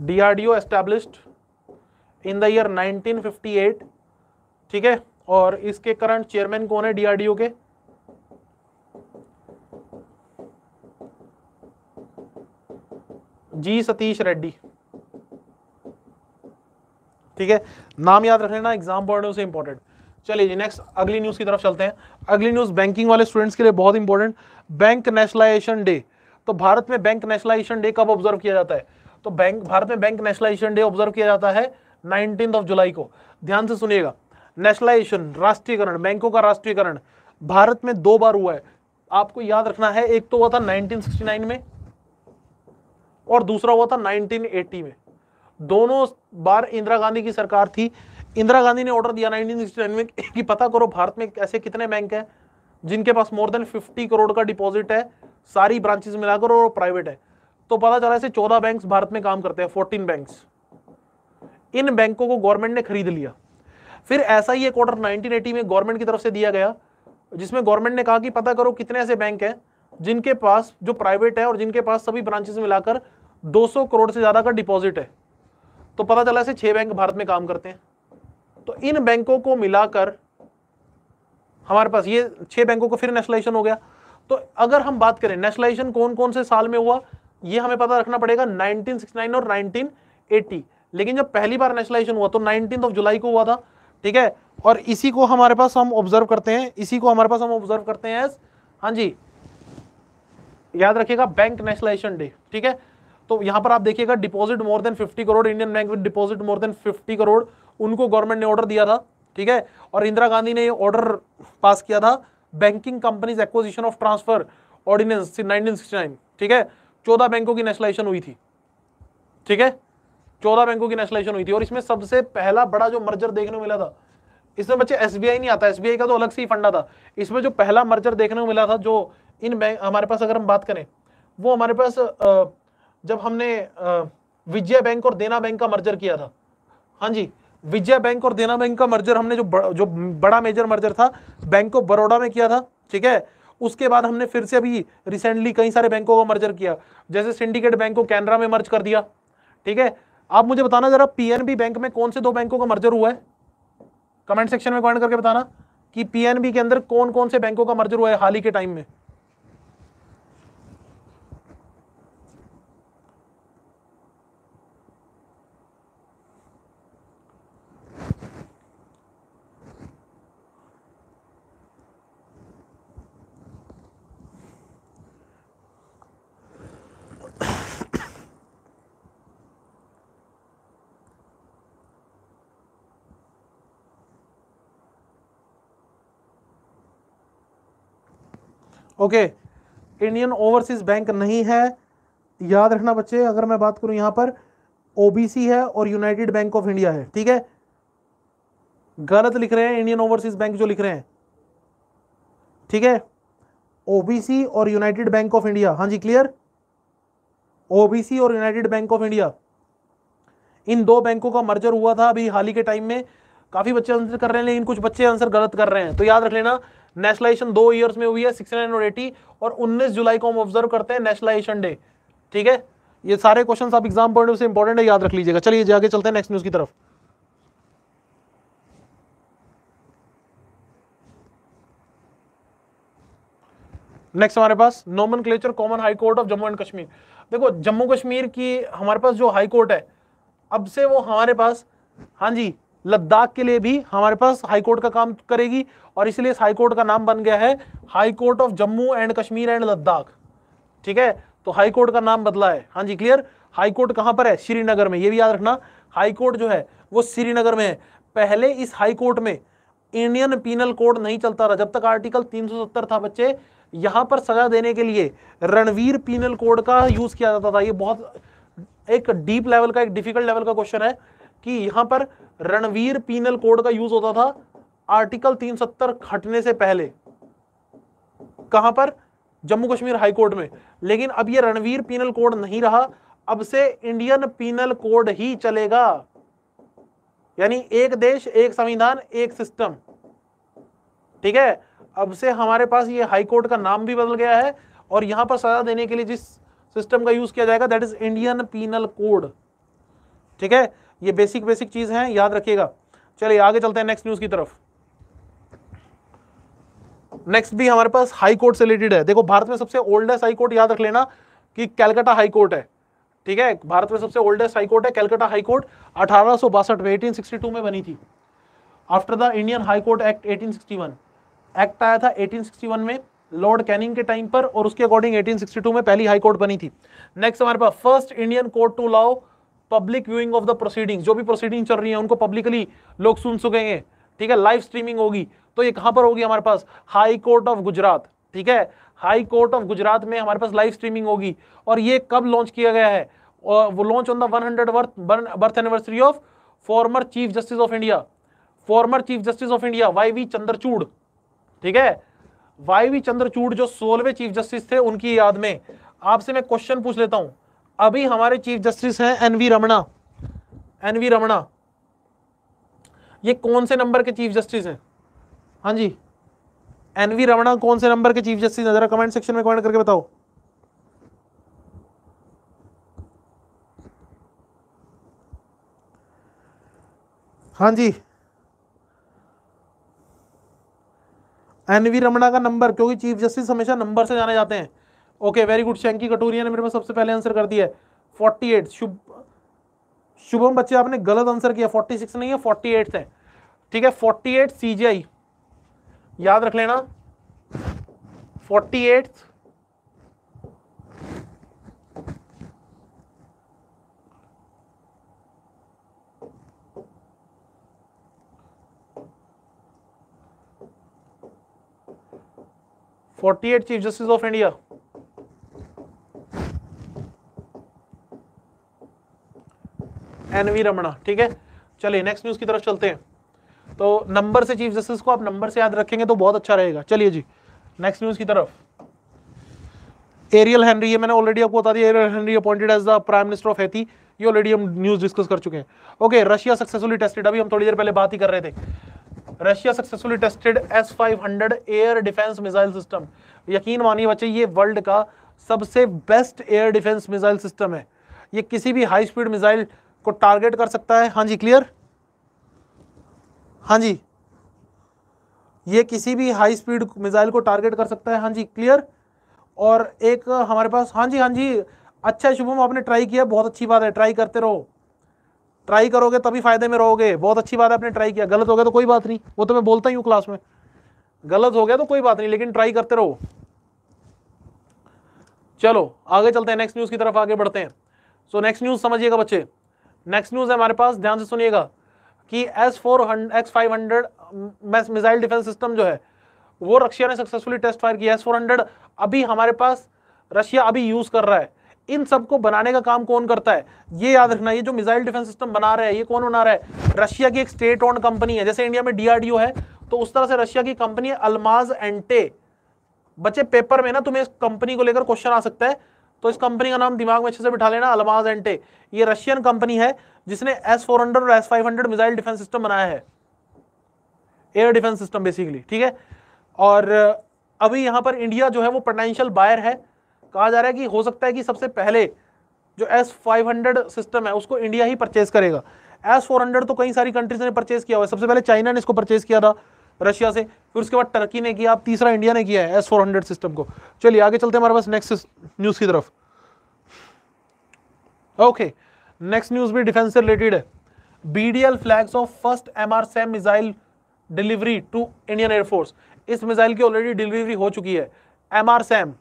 DRDO established in the year 1958 ठीक है? और इसके करंट चेयरमैन कौन है डीआरडीओ के? जी सतीश रेड्डी। ठीक है? नाम याद रख लेना एग्ज़ाम पॉइंट से इंपॉर्टेंट चलिए जी नेक्स्ट अगली न्यूज़ की तरफ़ चलते हैं। अगली न्यूज़ बैंकिंग वाले स्टूडेंट्स के लिए बहुत इंपॉर्टेंट बैंक नेशनलाइजेशन डे तो भारत में बैंक नेशनलाइजेशन डे कब ऑब्ज़र्व किया जाता है? तो बैंक भारत में बैंक नेशनलाइजेशन डे ऑब्ज़र्व किया जाता है नाइनटीन ऑफ़ जुलाई को। ध्यान से सुनिएगा। नेशनलाइजेशन राष्ट्रीयकरण, बैंकों का राष्ट्रीयकरण। भारत में दो बार हुआ है। आपको याद रखना है, एक तो हुआ था 1969 में और दूसरा हुआ था 1980 में। दोनों बार इंदिरा गांधी की सरकार थी। इंदिरा गांधी ने ऑर्डर दिया 1969 में कि पता करो भारत में ऐसे कितने बैंक हैं जिनके पास मोर देन 50 करोड़ का डिपॉजिट है, सारी ब्रांचेस मिलाकर और प्राइवेट है। तो पता चला ऐसे 14 बैंक्स भारत में काम करते हैं 14 बैंक्स इन बैंकों को गवर्नमेंट ने खरीद लिया। फिर ऐसा ही एक ऑर्डर 1980 में गवर्नमेंट की तरफ़ से दिया गया, जिसमें गवर्नमेंट ने कहा कि पता करो कितने ऐसे बैंक हैं, जिनके पास, जो प्राइवेट है और जिनके पास सभी ब्रांचेस मिलाकर 200 करोड़ से ज़्यादा का डिपॉजिट है। तो पता चला ऐसे छह बैंक भारत में काम करते हैं। तो इन बैंकों को मिलाकर हमारे पास ये छह बैंकों को फिर नेशनलाइजेशन हो गया। तो अगर हम बात करें नेशनलाइजेशन कौन कौन से साल में हुआ, ये हमें पता रखना पड़ेगा 1969 और 1980 लेकिन जब पहली बार नेशनलाइजेशन हुआ तो नाइनटीन ऑफ़ जुलाई को हुआ था, ठीक है? और इसी को हमारे पास हम ऑब्ज़र्व करते हैं, इसी को हमारे पास हम ऑब्ज़र्व करते हैं हाँ जी, याद रखिएगा बैंक नेशनलाइजेशन डे ठीक है? तो यहाँ पर आप देखिएगा deposit more than 50 crore Indian bank with deposit more than 50 crore उनको गवर्नमेंट ने ऑर्डर दिया था, ठीक है? और इंदिरा गांधी ने ऑर्डर पास किया था banking companies acquisition of transfer ordinance 1969 ठीक है? चौदह बैंकों की नेशनलाइजेशन हुई थी, ठीक है? चौदह बैंकों की नेशनलाइजेशन हुई थी और इसमें सबसे पहला बड़ा जो मर्जर देखने को मिला था इसमें बच्चे एसबीआई नहीं आता एसबीआई का तो अलग से ही फंडा था इसमें जो पहला मर्जर देखने को मिला था जो इन बैंक हमारे पास अगर हम बात करें वो हमारे पास जब हमने विजय बैंक और देना बैंक का मर्जर किया था। हाँ जी विजय बैंक और देना बैंक का मर्जर हमने जो ब, जो बड़ा मेजर मर्जर था बैंक ऑफ़ बड़ौदा में किया था ठीक है? उसके बाद हमने फिर से अभी रिसेंटली कई सारे बैंकों का मर्जर किया जैसे सिंडिकेट बैंक को कैनरा में मर्ज कर दिया ठीक है? आप मुझे बताना जरा पीएनबी बैंक में कौन से दो बैंकों का मर्जर हुआ है? कमेंट सेक्शन में कमेंट करके बताना कि पीएनबी के अंदर कौन कौन से बैंकों का मर्जर हुआ है हाल ही के टाइम में। ओके इंडियन ओवरसीज बैंक नहीं है। याद रखना बच्चे, अगर मैं बात करूँ यहाँ पर ओबीसी है और यूनाइटेड बैंक ऑफ़ इंडिया है, ठीक है? गलत लिख रहे हैं इंडियन ओवरसीज बैंक जो लिख रहे हैं। ठीक है? ओबीसी और यूनाइटेड बैंक ऑफ़ इंडिया हाँ जी क्लियर ओबीसी और यूनाइटेड बैंक ऑफ़ इंडिया इन दो बैंकों का मर्जर हुआ था अभी हाल ही के टाइम में। काफ़ी बच्चे आंसर कर रहे हैं, लेकिन कुछ बच्चे आंसर गलत कर रहे हैं। तो याद रख लेना नेशनलाइजेशन दो ईयर्स में हुई है सिक्सटी नाइन और एटी और उन्नीस जुलाई को हम ऑब्ज़र्व करते हैं नेशनलाइजेशन डे। ठीक है? ये सारे क्वेश्चन आप एग्ज़ाम पॉइंट से इंपॉर्टेंट है, याद रख लीजिएगा। चलिए आगे चलते हैं नेक्स्ट न्यूज़ की तरफ़। नेक्स्ट हमारे पास nomenclature common high court of Jammu and Kashmir देखो जम्मू कश्मीर की हमारे पास जो हाई कोर्ट है, अब से वो हमारे पास हाँ जी लद्दाख के लिए भी हमारे पास हाई कोर्ट का काम करेगी और इसलिए इस का नाम बन गया है high court of Jammu and Kashmir and Ladakh ठीक है? तो हाई कोर्ट का नाम बदला है। हाँ जी क्लियर हाई कोर्ट कहाँ पर है? श्रीनगर में। ये भी याद रखना हाई कोर्ट जो है, वो श्रीनगर में है। पहले इस हाई कोर्ट में इंडियन पीनल कोड नहीं चलता रहा। जब तक आर्टिकल 370 था बच्चे, यहाँ पर सजा देने के लिए रणवीर पीनल कोड का यूज़ किया जाता था। ये बहुत एक डीप लेवल का, एक डिफ़िकल्ट लेवल का क्वेश्चन है कि यहाँ पर रणवीर पीनल कोड का यूज़ होता था आर्टिकल 370 हटने से पहले। कहाँ पर? जम्मू कश्मीर हाई कोर्ट में। लेकिन अब ये रणवीर पीनल कोड नहीं रहा, अब से इंडियन पीनल कोड ही चलेगा। यानी एक देश, एक संविधान, एक सिस्टम। ठीक है? अब से हमारे पास ये हाई कोर्ट का नाम भी बदल गया है और यहाँ पर सजा देने के लिए जिस सिस्टम का यूज़ किया जाएगा, that is Indian penal code. ठीक है? ये बेसिक बेसिक चीज़ है, याद रखिएगा। चलिए, आगे चलते हैं नेक्स्ट न्यूज़ की तरफ़। नेक्स्ट भी हमारे पास हाई कोर्ट से रिलेटेड है। देखो, भारत में सबसे ओल्डेस्ट हाई कोर्ट याद रख लेना कि कैलकाटा हाई कोर्ट है। ठीक है? भारत में सबसे ओल्डेस्ट हाई कोर्ट है कैलकाटा हाई कोर्ट अठारह में 1862 में बनी थी। After the Indian high court act 1861 act आया था 1861 में लॉर्ड कैनिंग के टाइम पर और उसके अकॉर्डिंग 1862 में पहली हाई कोर्ट बनी थी। नेक्स्ट हमारे पास first Indian court to allow public viewing of the proceeding जो भी प्रोसीडिंग चल रही है, उनको पब्लिकली लोग सुन सकेंगे। ठीक है? लाइव स्ट्रीमिंग होगी। तो ये कहाँ पर होगी हमारे पास? हाई कोर्ट ऑफ़ गुजरात ठीक है? हाई कोर्ट ऑफ़ गुजरात में हमारे पास लाइव स्ट्रीमिंग होगी। और ये कब लॉन्च किया गया है? वो launch on the one hundred birth anniversary of former chief justice of India former chief justice of India Y V Chandrachud ठीक है? वाई वी चंद्रचूड़ जो सोलहवें चीफ जस्टिस थे, उनकी याद में। आपसे मैं क्वेश्चन पूछ लेता हूँ। अभी हमारे चीफ जस्टिस हैं N V Ramana. N V Ramana. ये कौन से नंबर के चीफ जस्टिस हैं? हाँ जी। एनवी रमणा कौन से नंबर के चीफ जस्टिस हैं? जरा कमेंट सेक्शन में कमेंट करके बताओ। हाँ जी। एनवी रमणा का नंबर, क्योंकि चीफ जस्टिस हमेशा नंबर से जाने जाते हैं। ओके वेरी गुड शंकी कटोरिया ने मेरे पास सबसे पहले आंसर कर दिया है। फोर्टी एट शुभ, शुभम बच्चे, आपने गलत आंसर किया। फोर्टी सिक्स नहीं है फोर्टी एट है। ठीक है फोर्टी एट सीजीआई याद रख लेना। Forty eight forty eight chief justice of India N V Ramana, ठीक है? चलिए नेक्स्ट न्यूज़ की तरफ़ चलते हैं। तो नंबर से चीफ जस्टिस को आप नंबर से याद रखेंगे तो बहुत अच्छा रहेगा। चलिए जी नेक्स्ट न्यूज़ की तरफ़। एरियल हेनरी ये मैंने ऑलरेडी आपको बता दिया Ariel Henry appointed as the prime minister of Haiti ये ऑलरेडी हम न्यूज़ डिस्कस कर चुके हैं। ओके रशिया सक्सेसफुली टेस्टेड अभी हम थोड़ी देर पहले बात ही कर रहे थे। Russia successfully tested S five hundred air defence missile system यकीन मानिए बच्चे, ये वर्ल्ड का सबसे best air defence missile system है। ये किसी भी हाई स्पीड मिसाइल को टारगेट कर सकता है। हाँ जी क्लियर हाँ जी। ये किसी भी हाई स्पीड मिसाइल को टारगेट कर सकता है। हाँ जी क्लियर और एक हमारे पास हाँ जी हाँ जी अच्छा शुभम, आपने ट्राई किया, बहुत अच्छी बात है ट्राई करते रहो। ट्राई करोगे तभी फ़ायदे में रहोगे। बहुत अच्छी बात है, आपने ट्राई किया। गलत हो गया तो कोई बात नहीं, वो तो मैं बोलता ही हूँ क्लास में। गलत हो गया तो कोई बात नहीं, लेकिन ट्राई करते रहो। चलो, आगे चलते हैं नेक्स्ट न्यूज़ की तरफ़ आगे बढ़ते हैं। सो नेक्स्ट न्यूज़ समझिएगा बच्चे। नेक्स्ट न्यूज़ है हमारे पास, ध्यान से सुनिएगा कि S four X five hundred missile defence system जो है, वो रशिया ने सक्सेसफुली टेस्ट फायर किया एस फोर हंड्रेड अभी हमारे पास रशिया अभी यूज़ कर रहा है। इन सबको बनाने का काम कौन करता है? ये याद रखना, ये जो मिसाइल डिफेंस सिस्टम बना रहे हैं, ये कौन बना रहा है? रशिया की एक स्टेट ओन कंपनी है, जैसे इंडिया में डीआरडीओ है तो उस तरह से रशिया की कंपनी है अलमाज एंटे। बच्चे पेपर में ना, तुम्हें इस कंपनी को लेकर क्वेश्चन आ सकता है तो इस कंपनी का नाम दिमाग में अच्छे से बिठा लेना अलमाज एंटे ये रशियन कंपनी है, जिसने एस फोर हंड्रेड और S five hundred missile defence system बनाया है। एयर डिफेंस सिस्टम बेसिकली ठीक है? और अभी यहाँ पर इंडिया जो है, वो पोटेंशियल बायर है। कहा जा रहा है कि हो सकता है कि सबसे पहले जो एस फाइव हंड्रेड सिस्टम है, उसको इंडिया ही परचेज करेगा। एस फोर हंड्रेड तो कई सारी कंट्रीज़ ने परचेज किया हुआ है। सबसे पहले चाइना ने इसको परचेज किया था। रशिया से, फिर उसके बाद टर्की ने किया, अब तीसरा इंडिया ने किया है एस फोर हंड्रेड सिस्टम को। चलिए, आगे चलते हैं हमारे पास नेक्स्ट न्यूज़ की तरफ़। ओके नेक्स्ट न्यूज़ भी डिफेंस से रिलेटेड है। BDL flags of first MR missile delivery to Indian air force इस मिसाइल की ऑलरेडी डिलीवरी हो चुकी है। MR SAM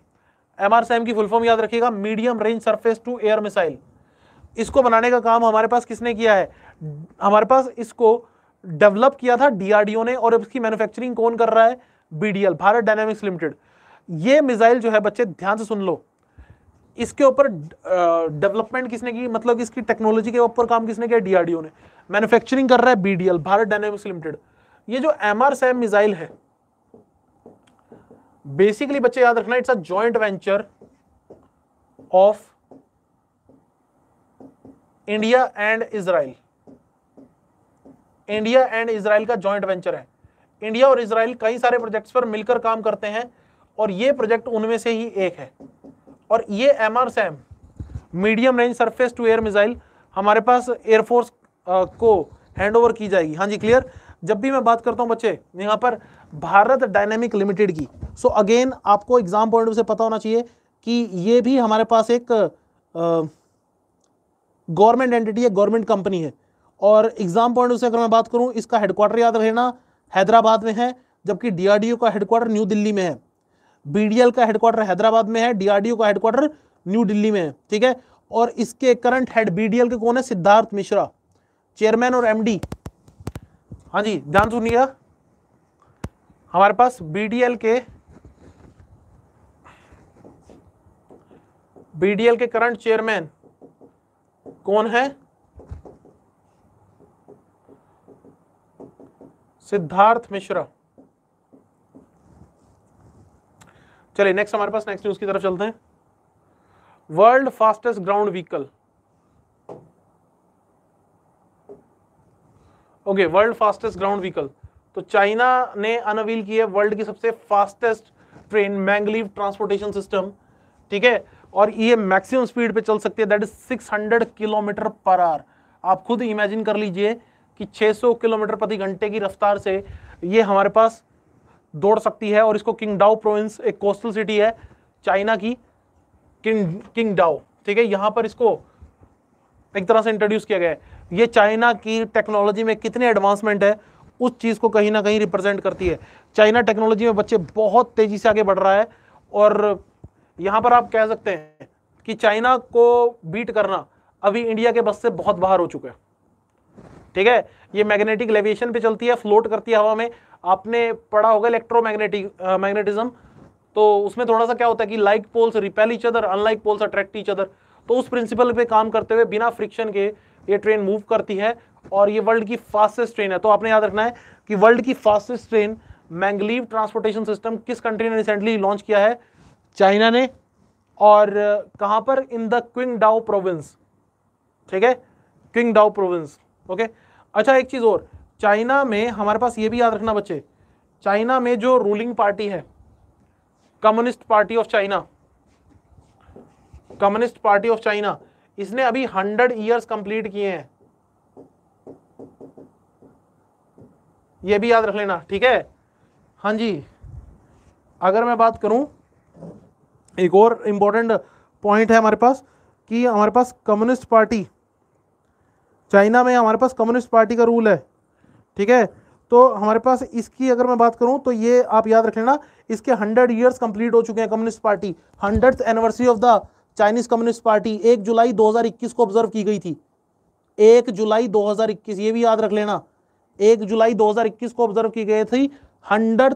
M R SAM की फुल फॉर्म याद रखिएगा medium range surface to air missile इसको बनाने का काम हमारे पास किसने किया है? हमारे पास इसको डेवलप किया था डीआरडीओ ने और इसकी मैन्युफैक्चरिंग कौन कर रहा है? बीडीएल भारत डायनेमिक्स लिमिटेड ये मिसाइल जो है बच्चे, ध्यान से सुन लो। इसके ऊपर डेवलपमेंट किसने की? मतलब इसकी टेक्नोलॉजी के ऊपर काम किसने किया? डीआरडीओ ने। मैन्युफैक्चरिंग कर रहा है बीडीएल भारत डायनेमिक्स लिमिटेड ये जो एमआर सैम मिसाइल है बेसिकली बच्चे याद रखना it's a joint venture of India and Israel India and Israel का जॉइंट वेंचर है। इंडिया और इसराइल कई सारे प्रोजेक्ट्स पर मिलकर काम करते हैं और ये प्रोजेक्ट उनमें से ही एक है। और ये M R SAM medium range surface to air missile हमारे पास एयरफोर्स को हैंड ओवर की जाएगी। हाँ जी क्लियर जब भी मैं बात करता हूँ बच्चे, यहाँ पर भारत डायनेमिक लिमिटेड की। सो so अगेन आपको एग्ज़ाम पॉइंट से पता होना चाहिए कि ये भी हमारे पास एक गवर्नमेंट एंटिटी है गवर्नमेंट कंपनी है। और एग्ज़ाम पॉइंट से अगर मैं बात करूँ, इसका हेडक्वार्टर याद रहना हैदराबाद में है, जबकि डीआरडीओ का हेडक्वार्टर न्यू दिल्ली में है। बीडीएल का हेडक्वार्टर हैदराबाद में है डीआरडीओ का हेडक्वार्टर न्यू दिल्ली में है, ठीक है? और इसके करंट हेड बीडीएल के कौन है? सिद्धार्थ मिश्रा चेयरमैन और एमडी हाँ जी, ध्यान सुनिएगा। हमारे पास बीडीएल के बीडीएल के करंट चेयरमैन कौन है? सिद्धार्थ मिश्रा। चलिए नेक्स्ट हमारे पास नेक्स्ट न्यूज़ की तरफ़ चलते हैं। World fastest ground vehicle okay world fastest ground vehicle तो चाइना ने अनवील की है वर्ल्ड की सबसे fastest train maglev transportation system ठीक है? और ये मैक्सिमम स्पीड पे चल सकती है that is 600 kilometre per hour आप खुद इमेजिन कर लीजिए कि 600 किलोमीटर प्रति घंटे की रफ्तार से ये हमारे पास दौड़ सकती है और इसको किंग डाउ प्रोविंस, एक कोस्टल सिटी है, चाइना की किंग किंग डाउ ठीक है? यहाँ पर इसको एक तरह से इंट्रोड्यूस किया गया है। ये चाइना की टेक्नोलॉजी में कितने एडवांसमेंट है, उस चीज़ को कहीं ना कहीं रिप्रेजेंट करती है। चाइना टेक्नोलॉजी में बच्चे बहुत तेज़ी से आगे बढ़ रहा है और यहाँ पर आप कह सकते हैं कि चाइना को बीट करना अभी इंडिया के बस से बहुत बाहर हो चुका है। ठीक है? ये मैग्नेटिक लेविएशन पे चलती है फ्लोट करती है हवा में। आपने पढ़ा होगा इलेक्ट्रोमैग्नेटिक मैग्नेटिज्म तो उसमें थोड़ा सा क्या होता है कि like poles repel each other unlike poles attract each other तो उस प्रिंसिपल पे काम करते हुए बिना फ्रिक्शन के ये ट्रेन मूव करती है और ये वर्ल्ड की फास्टेस्ट ट्रेन है। तो आपने याद रखना है कि वर्ल्ड की fastest train maglev transportation system किस कंट्री ने रिसेंटली लॉन्च किया है? चाइना ने। और कहाँ पर? In the Qingdao province ठीक है? Qingdao province okay? अच्छा एक चीज़ और। चाइना में हमारे पास ये भी याद रखना बच्चे। चाइना में जो रूलिंग पार्टी है, communist party of China, communist party of China, इसने अभी हंड्रेड ईयर्स कंप्लीट किए हैं। ये भी याद रख लेना, ठीक है? हाँ जी। अगर मैं बात करूँ, एक और इंपॉर्टेंट पॉइंट है हमारे पास कि हमारे पास कम्युनिस्ट पार्टी चाइना में हमारे पास कम्युनिस्ट पार्टी का रूल है, ठीक है? तो हमारे पास इसकी अगर मैं बात करूँ तो ये आप याद रख लेना, इसके हंड्रेड ईयर्स कंप्लीट हो चुके हैं communist party. Hundred anniversary of the Chinese communist party, एक जुलाई 2021 को ऑब्ज़र्व की गई थी। एक जुलाई 2021 ये भी याद रख लेना, एक जुलाई 2021 को ऑब्ज़र्व की गई थी hundred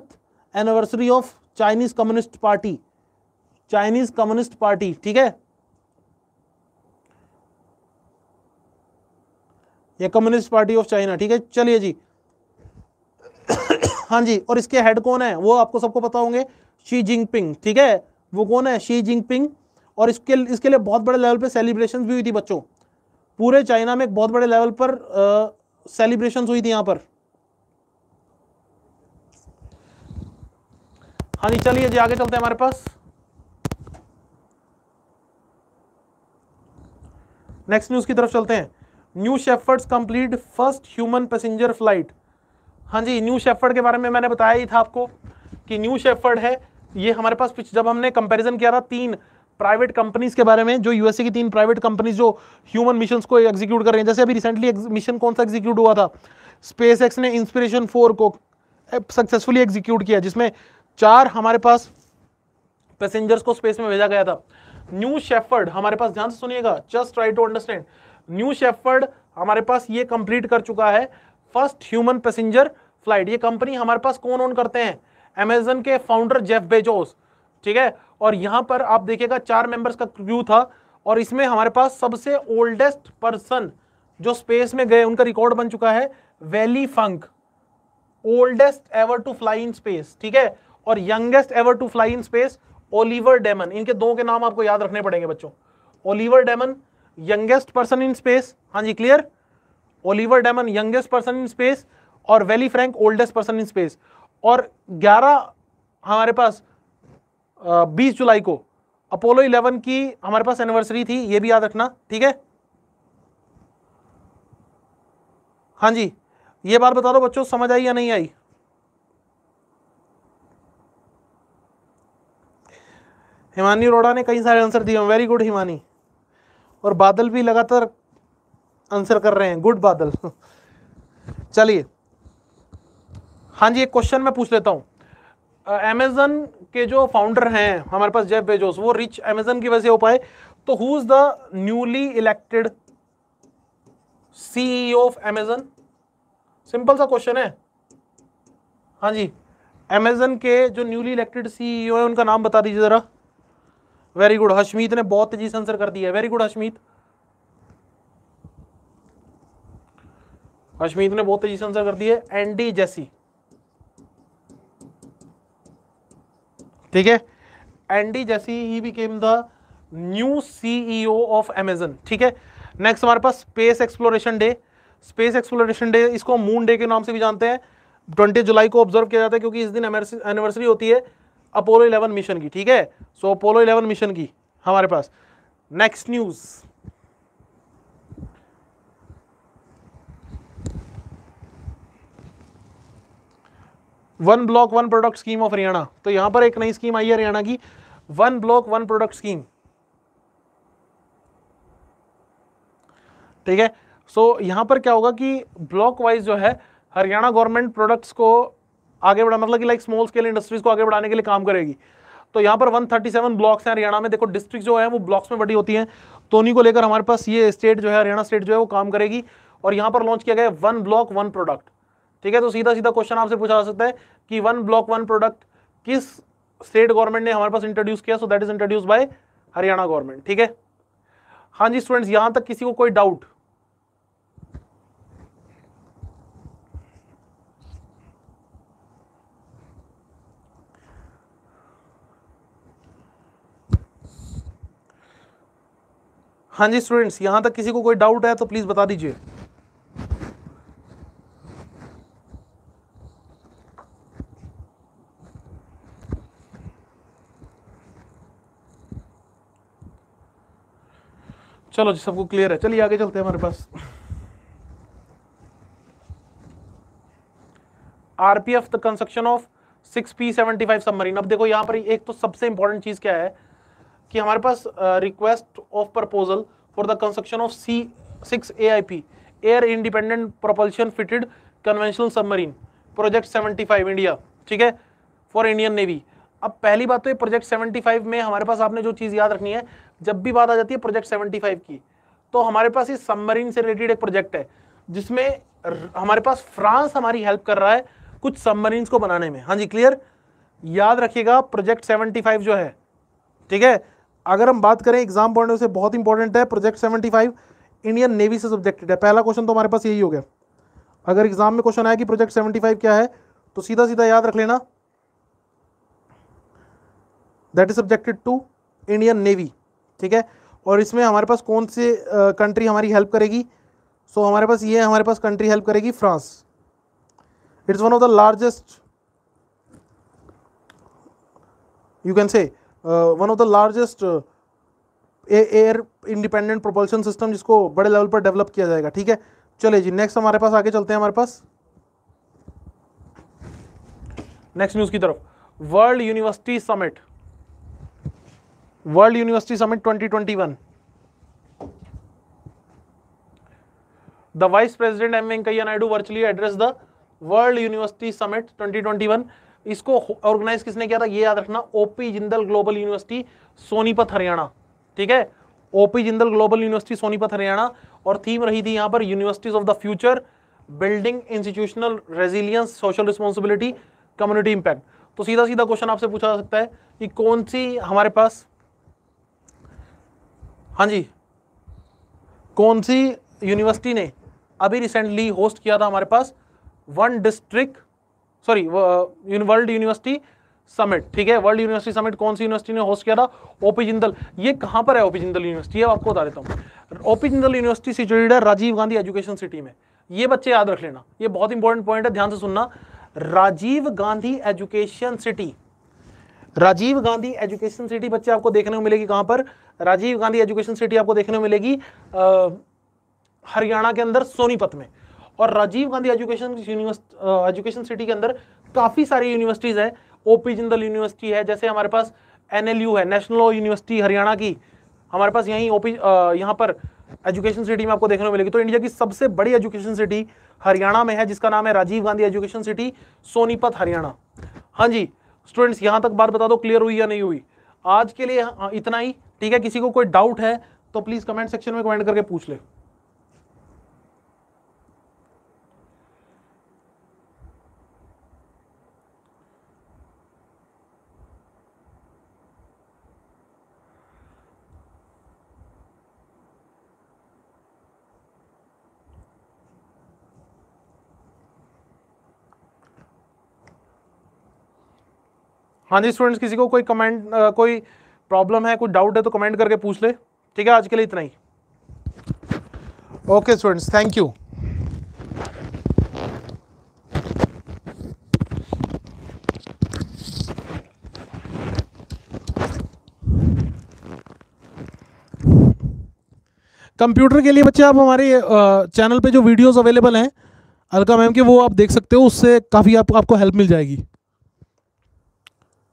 anniversary of Chinese communist party. Chinese communist party, ठीक है? ये कम्युनिस्ट पार्टी ऑफ़ चाइना, ठीक है? चलिए जी। हाँ जी, और इसके हेड कौन है? वो आपको सबको पता होंगे शी जिनपिंग ठीक है? वो कौन है? शी जिनपिंग और इसके इसके लिए बहुत बड़े लेवल पे सेलिब्रेशन भी हुई थी बच्चों। पूरे चाइना में एक बहुत बड़े लेवल पर सेलिब्रेशन हुई थी यहाँ पर। हाँ जी, चलिए जी, आगे चलते हैं हमारे पास। नेक्स्ट न्यूज़ की तरफ़ चलते हैं। New Shepard's complete first human passenger flight. हाँ जी, न्यू शेफर्ड के बारे में मैंने बताया ही था आपको कि न्यू शेफर्ड है। ये हमारे पास जब हमने कंपैरिजन किया था तीन प्राइवेट कंपनीज़ के बारे में, जो यूएसए की तीन प्राइवेट कंपनीज़ जो ह्यूमन मिशन को एग्जीक्यूट कर रहे हैं। जैसे अभी रिसेंटली मिशन कौन सा एग्जीक्यूट हुआ था? स्पेस एक्स ने इंस्पिरेशन फोर को सक्सेसफुली एग्जीक्यूट किया, जिसमें चार हमारे पास पैसेंजर्स को स्पेस में भेजा गया था। न्यू शेफर्ड, हमारे पास ध्यान से सुनिएगा just try to understand New Shepard हमारे पास ये कंप्लीट कर चुका है। फ़र्स्ट ह्यूमन पैसेंजर फ़्लाइट, ये कंपनी हमारे पास कौन ऑन करते हैं? अमेजन के फाउंडर जेफ बेजोस ठीक है? और यहाँ पर आप देखिएगा, चार मेंबर्स का क्रू था और इसमें हमारे पास सबसे ओल्डेस्ट पर्सन जो स्पेस में गए, उनका रिकॉर्ड बन चुका है Wally Funk oldest ever to fly in space ठीक है? और youngest ever to fly in space Oliver Daemen इनके दो के नाम आपको याद रखने पड़ेंगे बच्चों। Oliver Daemen youngest person in space हाँ जी clear Oliver Daemen youngest person in space और Wally Funk oldest person in space और 11 हमारे पास 20 जुलाई को अपोलो 11 की हमारे पास एनिवर्सरी थी, ये भी याद रखना, ठीक है? हाँ जी, ये बात बता दो बच्चों, समझ आई या नहीं आई? हिमानी अरोड़ा ने कई सारे आंसर दिए वेरी गुड हिमानी। और बादल भी लगातार आंसर कर रहे हैं। गुड बादल। चलिए। हाँ जी, एक क्वेश्चन मैं पूछ लेता हूँ। अमेजन के जो फाउंडर हैं, हमारे पास जेफ बेजोस वो रिच अमेजन की वजह से हो पाए। तो who is the newly elected CEO of Amazon simple सा क्वेश्चन है। हाँ जी। अमेजन के जो न्यूली इलेक्टेड सीईओ है, उनका नाम बता दीजिए जरा। वेरी गुड हशमीत ने बहुत तेज़ी से आंसर कर दिया वेरी गुड हशमीत हशमीत ने बहुत तेज़ी से आंसर कर दिया एंडी जेसी ठीक है? Andy Jassy he became the new CEO of Amazon ठीक है? नेक्स्ट हमारे पास space exploration day space exploration day इसको मून डे के नाम से भी जानते हैं. ट्वेंटी जुलाई को ऑब्ज़र्व किया जाता है क्योंकि इस दिन एनिवर्सरी होती है. अपोलो 11 मिशन की, ठीक है? सो अपोलो 11 मिशन की हमारे पास। Next news one block one product scheme of Haryana तो यहाँ पर एक नई स्कीम आई है हरियाणा की। One block one product scheme ठीक है? सो यहाँ पर क्या होगा कि ब्लॉक वाइज जो है, हरियाणा गवर्नमेंट प्रोडक्ट्स को आगे बढ़ा मतलब कि लाइक स्मॉल स्केल इंडस्ट्रीज़ को आगे बढ़ाने के लिए काम करेगी। तो यहाँ पर 137 ब्लॉक्स हैं हरियाणा में। देखो डिस्ट्रिक्ट जो है, वो ब्लॉक्स में बड़ी होती हैं। तो उन्हीं को लेकर हमारे पास ये स्टेट जो है, हरियाणा स्टेट जो है, वो काम करेगी। और यहाँ पर लॉन्च किया गया वन ब्लॉक वन प्रोडक्ट ठीक है? तो सीधा सीधा क्वेश्चन आपसे पूछा जा सकता है कि वन ब्लॉक वन प्रोडक्ट किस स्टेट गवर्नमेंट ने हमारे पास इंट्रोड्यूस किया? So that is introduce by Haryana government ठीक है? हाँ जी स्टूडेंट्स यहाँ तक किसी को कोई डाउट हाँ जी स्टूडेंट्स यहाँ तक किसी को कोई डाउट है तो प्लीज़ बता दीजिए। चलो जी, सबको क्लियर है। चलिए, आगे चलते हैं हमारे पास। RPF the construction of six P seventy five submarine अब देखो, यहाँ पर एक तो सबसे इंपॉर्टेंट चीज़ क्या है? कि हमारे पास request of proposal for the construction of C six A I P air independent propulsion fitted conventional submarine project seventy five India ठीक है? फॉर इंडियन नेवी अब पहली बात तो ये प्रोजेक्ट सेवेंटी फाइव में हमारे पास आपने जो चीज़ याद रखनी है, जब भी बात आ जाती है प्रोजेक्ट सेवेंटी फाइव की तो हमारे पास इस सबमरीन से रिलेटेड एक प्रोजेक्ट है, जिसमें हमारे पास फ्रांस हमारी हेल्प कर रहा है कुछ सबमरीन को बनाने में। हाँ जी क्लियर याद रखिएगा प्रोजेक्ट सेवेंटी फाइव जो है, ठीक है? अगर हम बात करें एग्ज़ाम पॉइंट से बहुत इंपॉर्टेंट है प्रोजेक्ट 75 इंडियन नेवी से सब्जेक्टेड है। पहला क्वेश्चन तो हमारे पास यही हो गया। अगर एग्ज़ाम में क्वेश्चन आया कि प्रोजेक्ट 75 क्या है तो सीधा सीधा याद रख लेना। That is subjected to Indian navy ठीक है? और इसमें हमारे पास कौन से कंट्री हमारी हेल्प करेगी? सो so, हमारे पास ये हमारे पास कंट्री हेल्प करेगी France it's one of the largest you can say one of the largest air independent propulsion system जिसको बड़े लेवल पर डेवलप किया जाएगा, ठीक है? चलिए जी नेक्स्ट हमारे पास आगे चलते हैं, हमारे पास। नेक्स्ट न्यूज़ की तरफ़। World university summit world university summit 2021 the vice president M Venkaiah Naidu virtually address the world university summit 2021 इसको ऑर्गेनाइज किसने किया था? ये याद रखना OP Jindal global university, Sonipat, Haryana. ठीक है? OP Jindal global university, Sonipat, Haryana. और थीम रही थी यहाँ पर universities of the future building institutional resilience social responsibility community impact तो सीधा सीधा क्वेश्चन आपसे पूछा जा सकता है कि कौन सी हमारे पास हाँ जी, कौन सी यूनिवर्सिटी ने अभी रिसेंटली होस्ट किया था हमारे पास? One district sorry world university summit, ठीक है? वर्ल्ड यूनिवर्सिटी समिट कौन सी यूनिवर्सिटी ने होस्ट किया था? ओपी जिंदल। ये कहाँ पर है ओपी जिंदल यूनिवर्सिटी? है आपको बता देता हूँ। ओपी जिंदल यूनिवर्सिटी सिचुएटेड है राजीव गांधी एजुकेशन सिटी में। ये बच्चे याद रख लेना। ये बहुत इंपॉर्टेंट पॉइंट है, ध्यान से सुनना। Rajiv Gandhi education city Rajiv Gandhi education city बच्चे आपको देखने को मिलेगी कहाँ पर? राजीव गांधी एजुकेशन सिटी आपको देखने को मिलेगी हरियाणा के अंदर सोनीपत में। और Rajiv Gandhi education education city के अंदर काफ़ी सारी यूनिवर्सिटीज है। ओपी जिंदल यूनिवर्सिटी है जैसे हमारे पास एनएलयू है नेशनल यूनिवर्सिटी हरियाणा की। हमारे पास यहीं ओपी यहाँ पर एजुकेशन सिटी में आपको देखने को मिलेगी। तो इंडिया की सबसे बड़ी एजुकेशन सिटी हरियाणा में है जिसका नाम है राजीव गांधी एजुकेशन सिटी सोनीपत हरियाणा। हाँ जी स्टूडेंट्स यहाँ तक बात बता दो क्लियर हुई या नहीं हुई? आज के लिए हाँ, इतना ही ठीक है? किसी को कोई डाउट है तो प्लीज़ कमेंट सेक्शन में कमेंट करके पूछ ले। हाँ जी स्टूडेंट्स किसी को कोई कमेंट कोई प्रॉब्लम है कोई डाउट है तो कमेंट करके पूछ ले। ठीक है आज के लिए इतना ही। Okay students thank you computer के लिए बच्चे आप हमारे चैनल पे जो वीडियोस अवेलेबल हैं अलका मैम के वो आप देख सकते हो उससे काफ़ी आप, आपको हेल्प मिल जाएगी।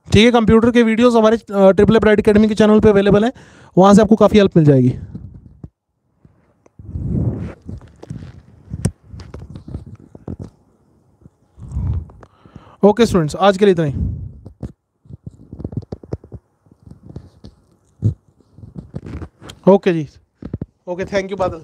ठीक है कंप्यूटर के वीडियोस हमारे ट्रिपल एप अकेडमी के चैनल पे अवेलेबल हैं। वहाँ से आपको काफ़ी हेल्प मिल जाएगी। ओके स्टूडेंट्स आज के लिए इतना ही। Okay ji. Okay thank you Badal.